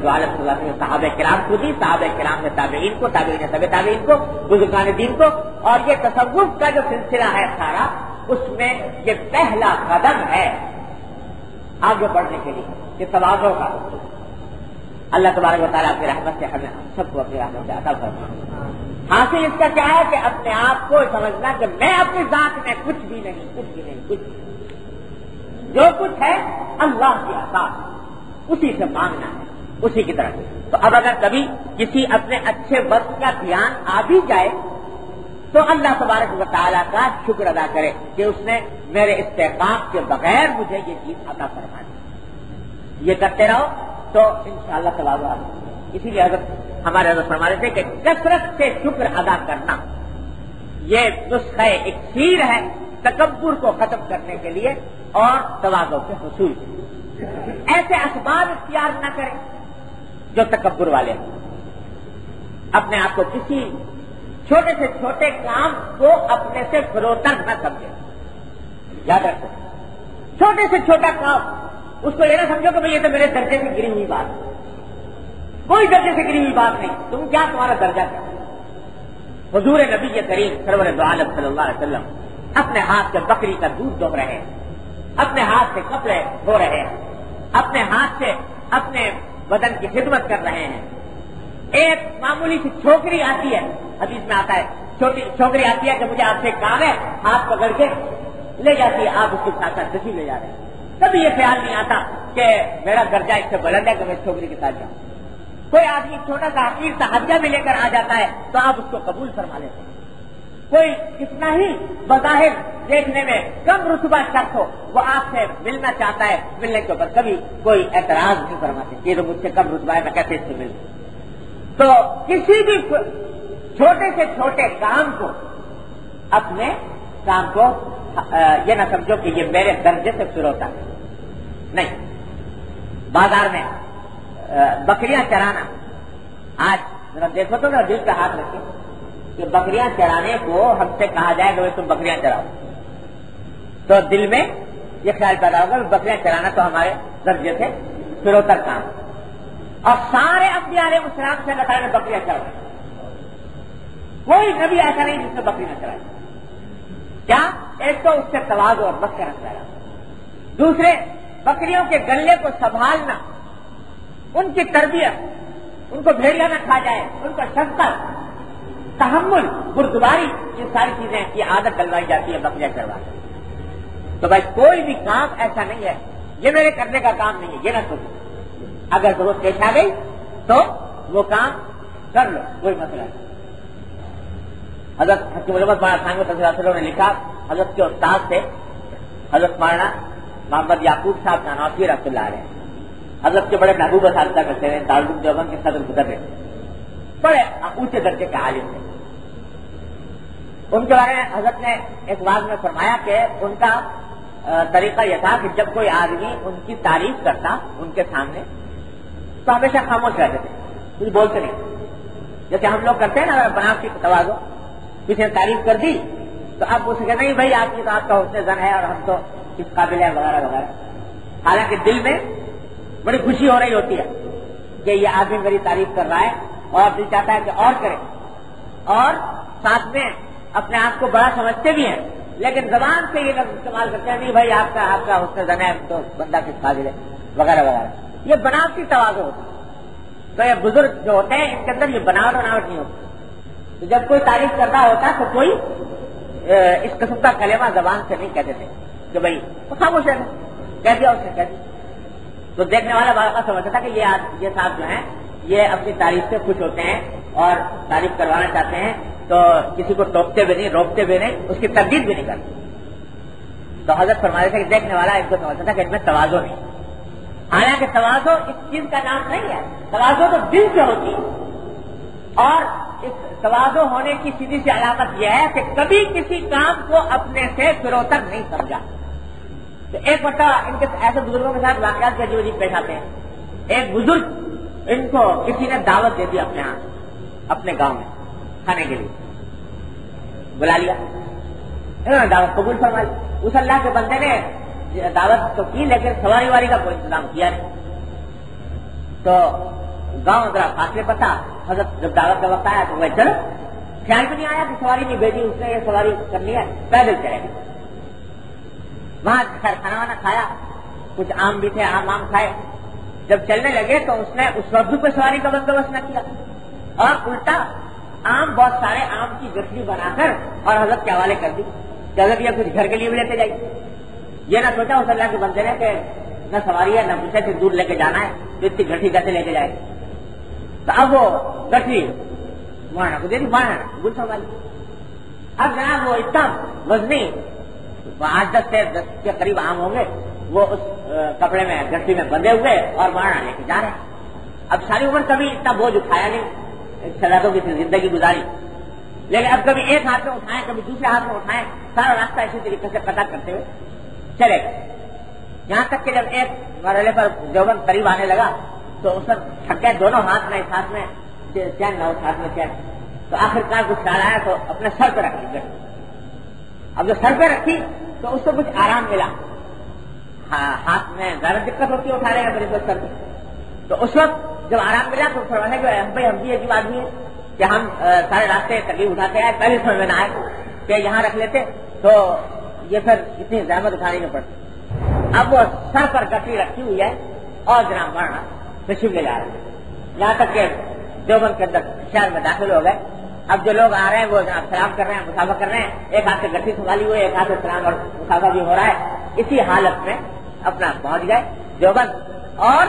साहब कराम को दी, साहब कराम ने ताबेन को, ताबेन सब ताबेन को, बुजुर्गान दीन को, और ये तसवुफ का जो सिलसिला है सारा, उसमें ये पहला कदम है आगे बढ़ने के लिए, ये तवाजों का अल्लाह तबारक वाली आपकी रहमत से हमें सबको अपनी रहमत से अदा करना हासिल इसका क्या है कि अपने आप को समझना कि मैं अपनी जात में कुछ भी नहीं, कुछ भी नहीं, कुछ भी नहीं। जो कुछ है, अल्लाह की आता उसी से मांगना है, उसी की तरह। तो अब अगर कभी किसी अपने अच्छे वक्त का ध्यान आ भी जाए तो अल्लाह तबारक वाली का शुक्र अदा करे कि उसने मेरे इस्तेकाम के बगैर मुझे ये चीज़ अदा करवा दी। ये करते रहो तो इंशाला तबाह इसीलिए अगर हमारे हज़रत फरमाने थे कि कसरत से शुक्र अदा करना, ये नुस्खा एक सीर है तकबर को खत्म करने के लिए और तवाजों के हसूल ऐसे असबाब इख्तियार न करें जो तकबर वाले हैं। अपने आप को किसी छोटे से छोटे काम को अपने से फरोतर न समझे। याद रखो। छोटे से छोटा काम, उसको ये ना समझो कि भाई ये तो मेरे दर्जे से गिरी हुई बात। कोई दर्जे से गिरी हुई बात नहीं। तुम क्या तुम्हारा दर्जा क्या हजूर नबी के करीम सरवर आलम सल्लल्लाहु अलैहि वसल्लम अपने हाथ से बकरी का दूध दो रहे हैं। अपने हाथ से कपड़े धो रहे हैं। अपने हाथ से अपने बदन की खिदमत कर रहे हैं। एक मामूली सी छोकरी आती है हदीस में आता है। छोटी छोकरी आती है कि मुझे आपसे काम है, हाथ पकड़ के ले जाती है, आप उसके साथ तस्वीर ले जा रहे हैं। कभी ये ख्याल नहीं आता कि मेरा दर्जा इससे बुलंद है कि मैं छोकरी के साथ जाऊँ। कोई आदमी छोटा सा हकीर सा हदिया भी लेकर आ जाता है तो आप उसको कबूल फरमा लेते हैं। कोई कितना ही बजाहिर देखने में कम रुतबा शख्स हो, वो आपसे मिलना चाहता है, मिलने के ऊपर कभी कोई एतराज़ नहीं फरमाते ये तो मुझसे कम रुतबा है, मैं कैसे इससे मिल? तो किसी भी छोटे से छोटे काम को अपने काम को ये ना समझो कि ये मेरे दर्जे से शुरू होता है। नहीं। बाज़ार में बकरियाँ चराना। आज जरा देखो तो ना दिल का हाथ रखे कि बकरियाँ चराने को हमसे कहा जाए कि तुम बकरियाँ चराओ। तो दिल में ये ख्याल पैदा होगा कि बकरियाँ चराना तो हमारे दर्जे से फिरोतर काम। और सारे अम्बिया मुस्लाम से नकार ने बकरियाँ चराई कोई नबी ऐसा नहीं जिसने बकरी न चलाई क्या? एक तो उससे तवाज और बस कर रखा दूसरे, बकरियों के गले को संभालना, उनकी तरबियत, उनको भेड़िया न खा जाए, उनका शस्तर तहमुल गुरुद्वारी, ये सारी चीज़ें की आदत डलवाई जाती है बकरिया करवा तो भाई, कोई भी काम ऐसा नहीं है। ये मेरे करने का काम नहीं है, ये ना सोचो। अगर ज़रूरत पेश आ गई तो वो काम कर लो, कोई मसला नहीं। हज़रत हकीम मोहम्मद ने लिखा, हज़रत के उस्ताद से हज़रत मारना मोहम्मद याकूब साहब का नानौती रसुल्ला रहे हज़रत के बड़े महबूब साधता करते हैं, दारुल जबन के सदर गुजर रहे। बड़े ऊँचे दर्जे के आलिम थे। उनके बारे में हज़रत ने एक बात में फरमाया कि उनका तरीका यह था कि जब कोई आदमी उनकी तारीफ़ करता, उनके सामने तो हमेशा खामोश रहते थे। कुछ बोलते नहीं। जैसे हम लोग करते हैं ना, अगर बनावटी तवाजो किसी ने तारीफ़ कर दी तो आप पूछ सके नहीं भाई, आपकी तो आपका उसने जन है और हम तो किस काबिल है, वगैरह वगैरह। हालाँकि दिल में बड़ी खुशी हो रही होती है कि ये आदमी मेरी तारीफ़ कर रहा है और दिल चाहता है कि और करे। और साथ में अपने आप को बड़ा समझते भी हैं, लेकिन जबान से ये लोग इस्तेमाल करते हैं, नहीं भाई, आपका आपका उसने जन है तो बंदा किस काबिल है, वगैरह वगैरह। ये बनावटी तवाज होती है। तो ये बुज़ुर्ग जो होते हैं, इनके अंदर ये बनावट बनावट नहीं होती। तो जब कोई तारीफ़ करना होता तो कोई इस किस्म का कलेमा जबान से नहीं कहते थे कि भाई तो खामोश है, कह दिया उसने, कह दिया। तो देखने वाला बाबा समझता था कि ये ये साहब जो है, ये अपनी तारीफ़ से खुश होते हैं और तारीफ़ करवाना चाहते हैं तो किसी को टोकते भी नहीं, रोकते भी नहीं, उसकी तरदीद भी नहीं करते। तो हज़रत फरमाते थे कि देखने वाला इनको समझता था कि इसमें तवाजो नहीं हालाँकि तवाजो इस चीज़ का नाम नहीं है। तवाजो तो दिल से होती है। और इस तवाजो होने की सीधी सी अलामत यह है कि कभी किसी काम को अपने से फिरोतर नहीं समझा। तो एक बट्टा इनके ऐसे बुज़ुर्गों के साथ वाकत अजीब अजीब पेश आते हैं एक बुज़ुर्ग इनको किसी ने दावत दे दी अपने यहाँ अपने गाँव में, खाने के लिए। बुला लिया। इन्होंने दावत कबूल फरमाई। उस अल्लाह के बंदे ने दावत तो की, लेकिन सवारी वारी का कोई इंतज़ाम किया नहीं। तो गाँव जरा फासले था। हज़रत जब दावत का वक्त आया तो वह चलो। ख्याल भी नहीं आया कि सवारी नहीं भेजी उसने ये सवारी करनी है, पैदल चलेगी। वहाँ खैर खाना वाना खाया, कुछ आम भी थे, आम आम खाए। जब चलने लगे तो उसने उस वक्त पे सवारी का बंदोबस्त न किया। और उल्टा आम, बहुत सारे आम की गठरी बनाकर और हज़रत के हवाले कर दी। हज़रत या कुछ घर के लिए भी लेते जाइए ये ना सोचा उस अल्लाह के बंदे ने कि न सवारी है, न कुछ है दूर लेके जाना है तो इतनी गठी कैसे लेके जाए? अब वो गठी वहाँ को दे दी अब जनाब वो इतना वजनी आठ दस से दस के करीब आम होंगे वो उस कपड़े में गट्टी में बंधे हुए और वहाँ लेके जा रहे हैं अब सारी उम्र कभी इतना बोझ उठाया नहीं सलादों की ज़िंदगी गुजारी लेकिन अब कभी एक हाथ में उठाए कभी दूसरे हाथ में उठाए सारा रास्ता इसी तरीके से पता करते हुए चले यहाँ तक कि जब एक मरले पर जौवन करीब आने लगा तो उस थक गए दोनों हाथ में इस हाथ में चैन उस हाथ में चैन। तो आखिरकार कुछ ख्याल आया तो अपने सर पर रख ली अब जो सर पर रखी तो उसको कुछ आराम मिला। हाँ, हाथ में ज़्यादा दिक्कत होती है उठाने में बड़ी सर तो उस वक्त जब आराम मिला तो फरमाने जो भाई हम भी अजीब आदमी है कि हम सारे रास्ते तकलीफ़ उठाते आए पहले समझ में ना आए कि यहाँ रख लेते तो ये फिर इतनी जहमत उठानी नहीं पड़ती। अब वो सर पर गट्टी रखी हुई है और जनाब मरना। तशीफ ले जा रहे हैं यहाँ तक के देवबंद के अंदर शहर में दाखिल हो गए। अब जो लोग आ रहे हैं, वो सलाम कर रहे हैं, मुसाफा कर रहे हैं, एक हाथ से गठी संभाली हुई एक हाथ से सलाम और मुसाफा भी हो रहा है। इसी हालत में अपना पहुँच गए देवबंद। और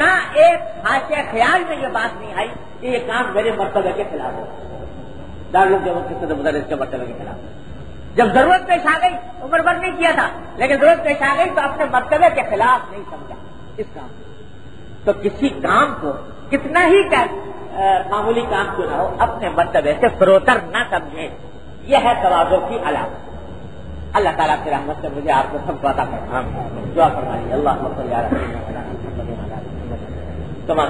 ना एक हास्य ख्याल में ये बात नहीं आई कि ये काम मेरे मर्तबे के खिलाफ हो। दारुल जब के सदर इसके मर्तबे के खिलाफ। जब ज़रूरत पेश आ गई, उम्र भर नहीं किया था, लेकिन ज़रूरत पेश आ गई तो अपने मर्तबे के खिलाफ नहीं समझा। इस काम तो किसी काम को कितना ही मामूली काम क्यों ना हो अपने मर्तबे से फरोतर न समझे यह है तवाजों की अलामत अल्लाह ताला की रहमत से मुझे आपको सब पता करना दुआ फरमाइए अल्लाह तमाम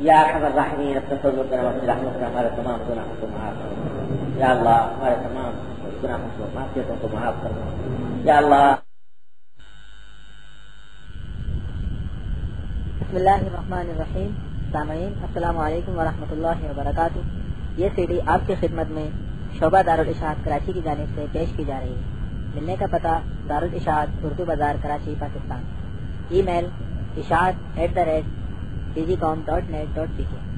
या खबर राहमी तसल्लु कर अपनी रहमत से हमारे तमाम गुनाहों को माफ करो या अल्लाह हमारे तमाम गुनाहों को माफियतों को माफ कर दो या अल्लाह बसमीम सामीन अल्लाम वरहमल वबरक ये सीडी आपकी खिदमत में शोभा दारुल इशात कराची की जानब से पेश की जा रही है मिलने का पता Darul Ishaat Urdu Bazaar Karachi, Pakistan. Email Ishaat at the rate D G com dot net dot P K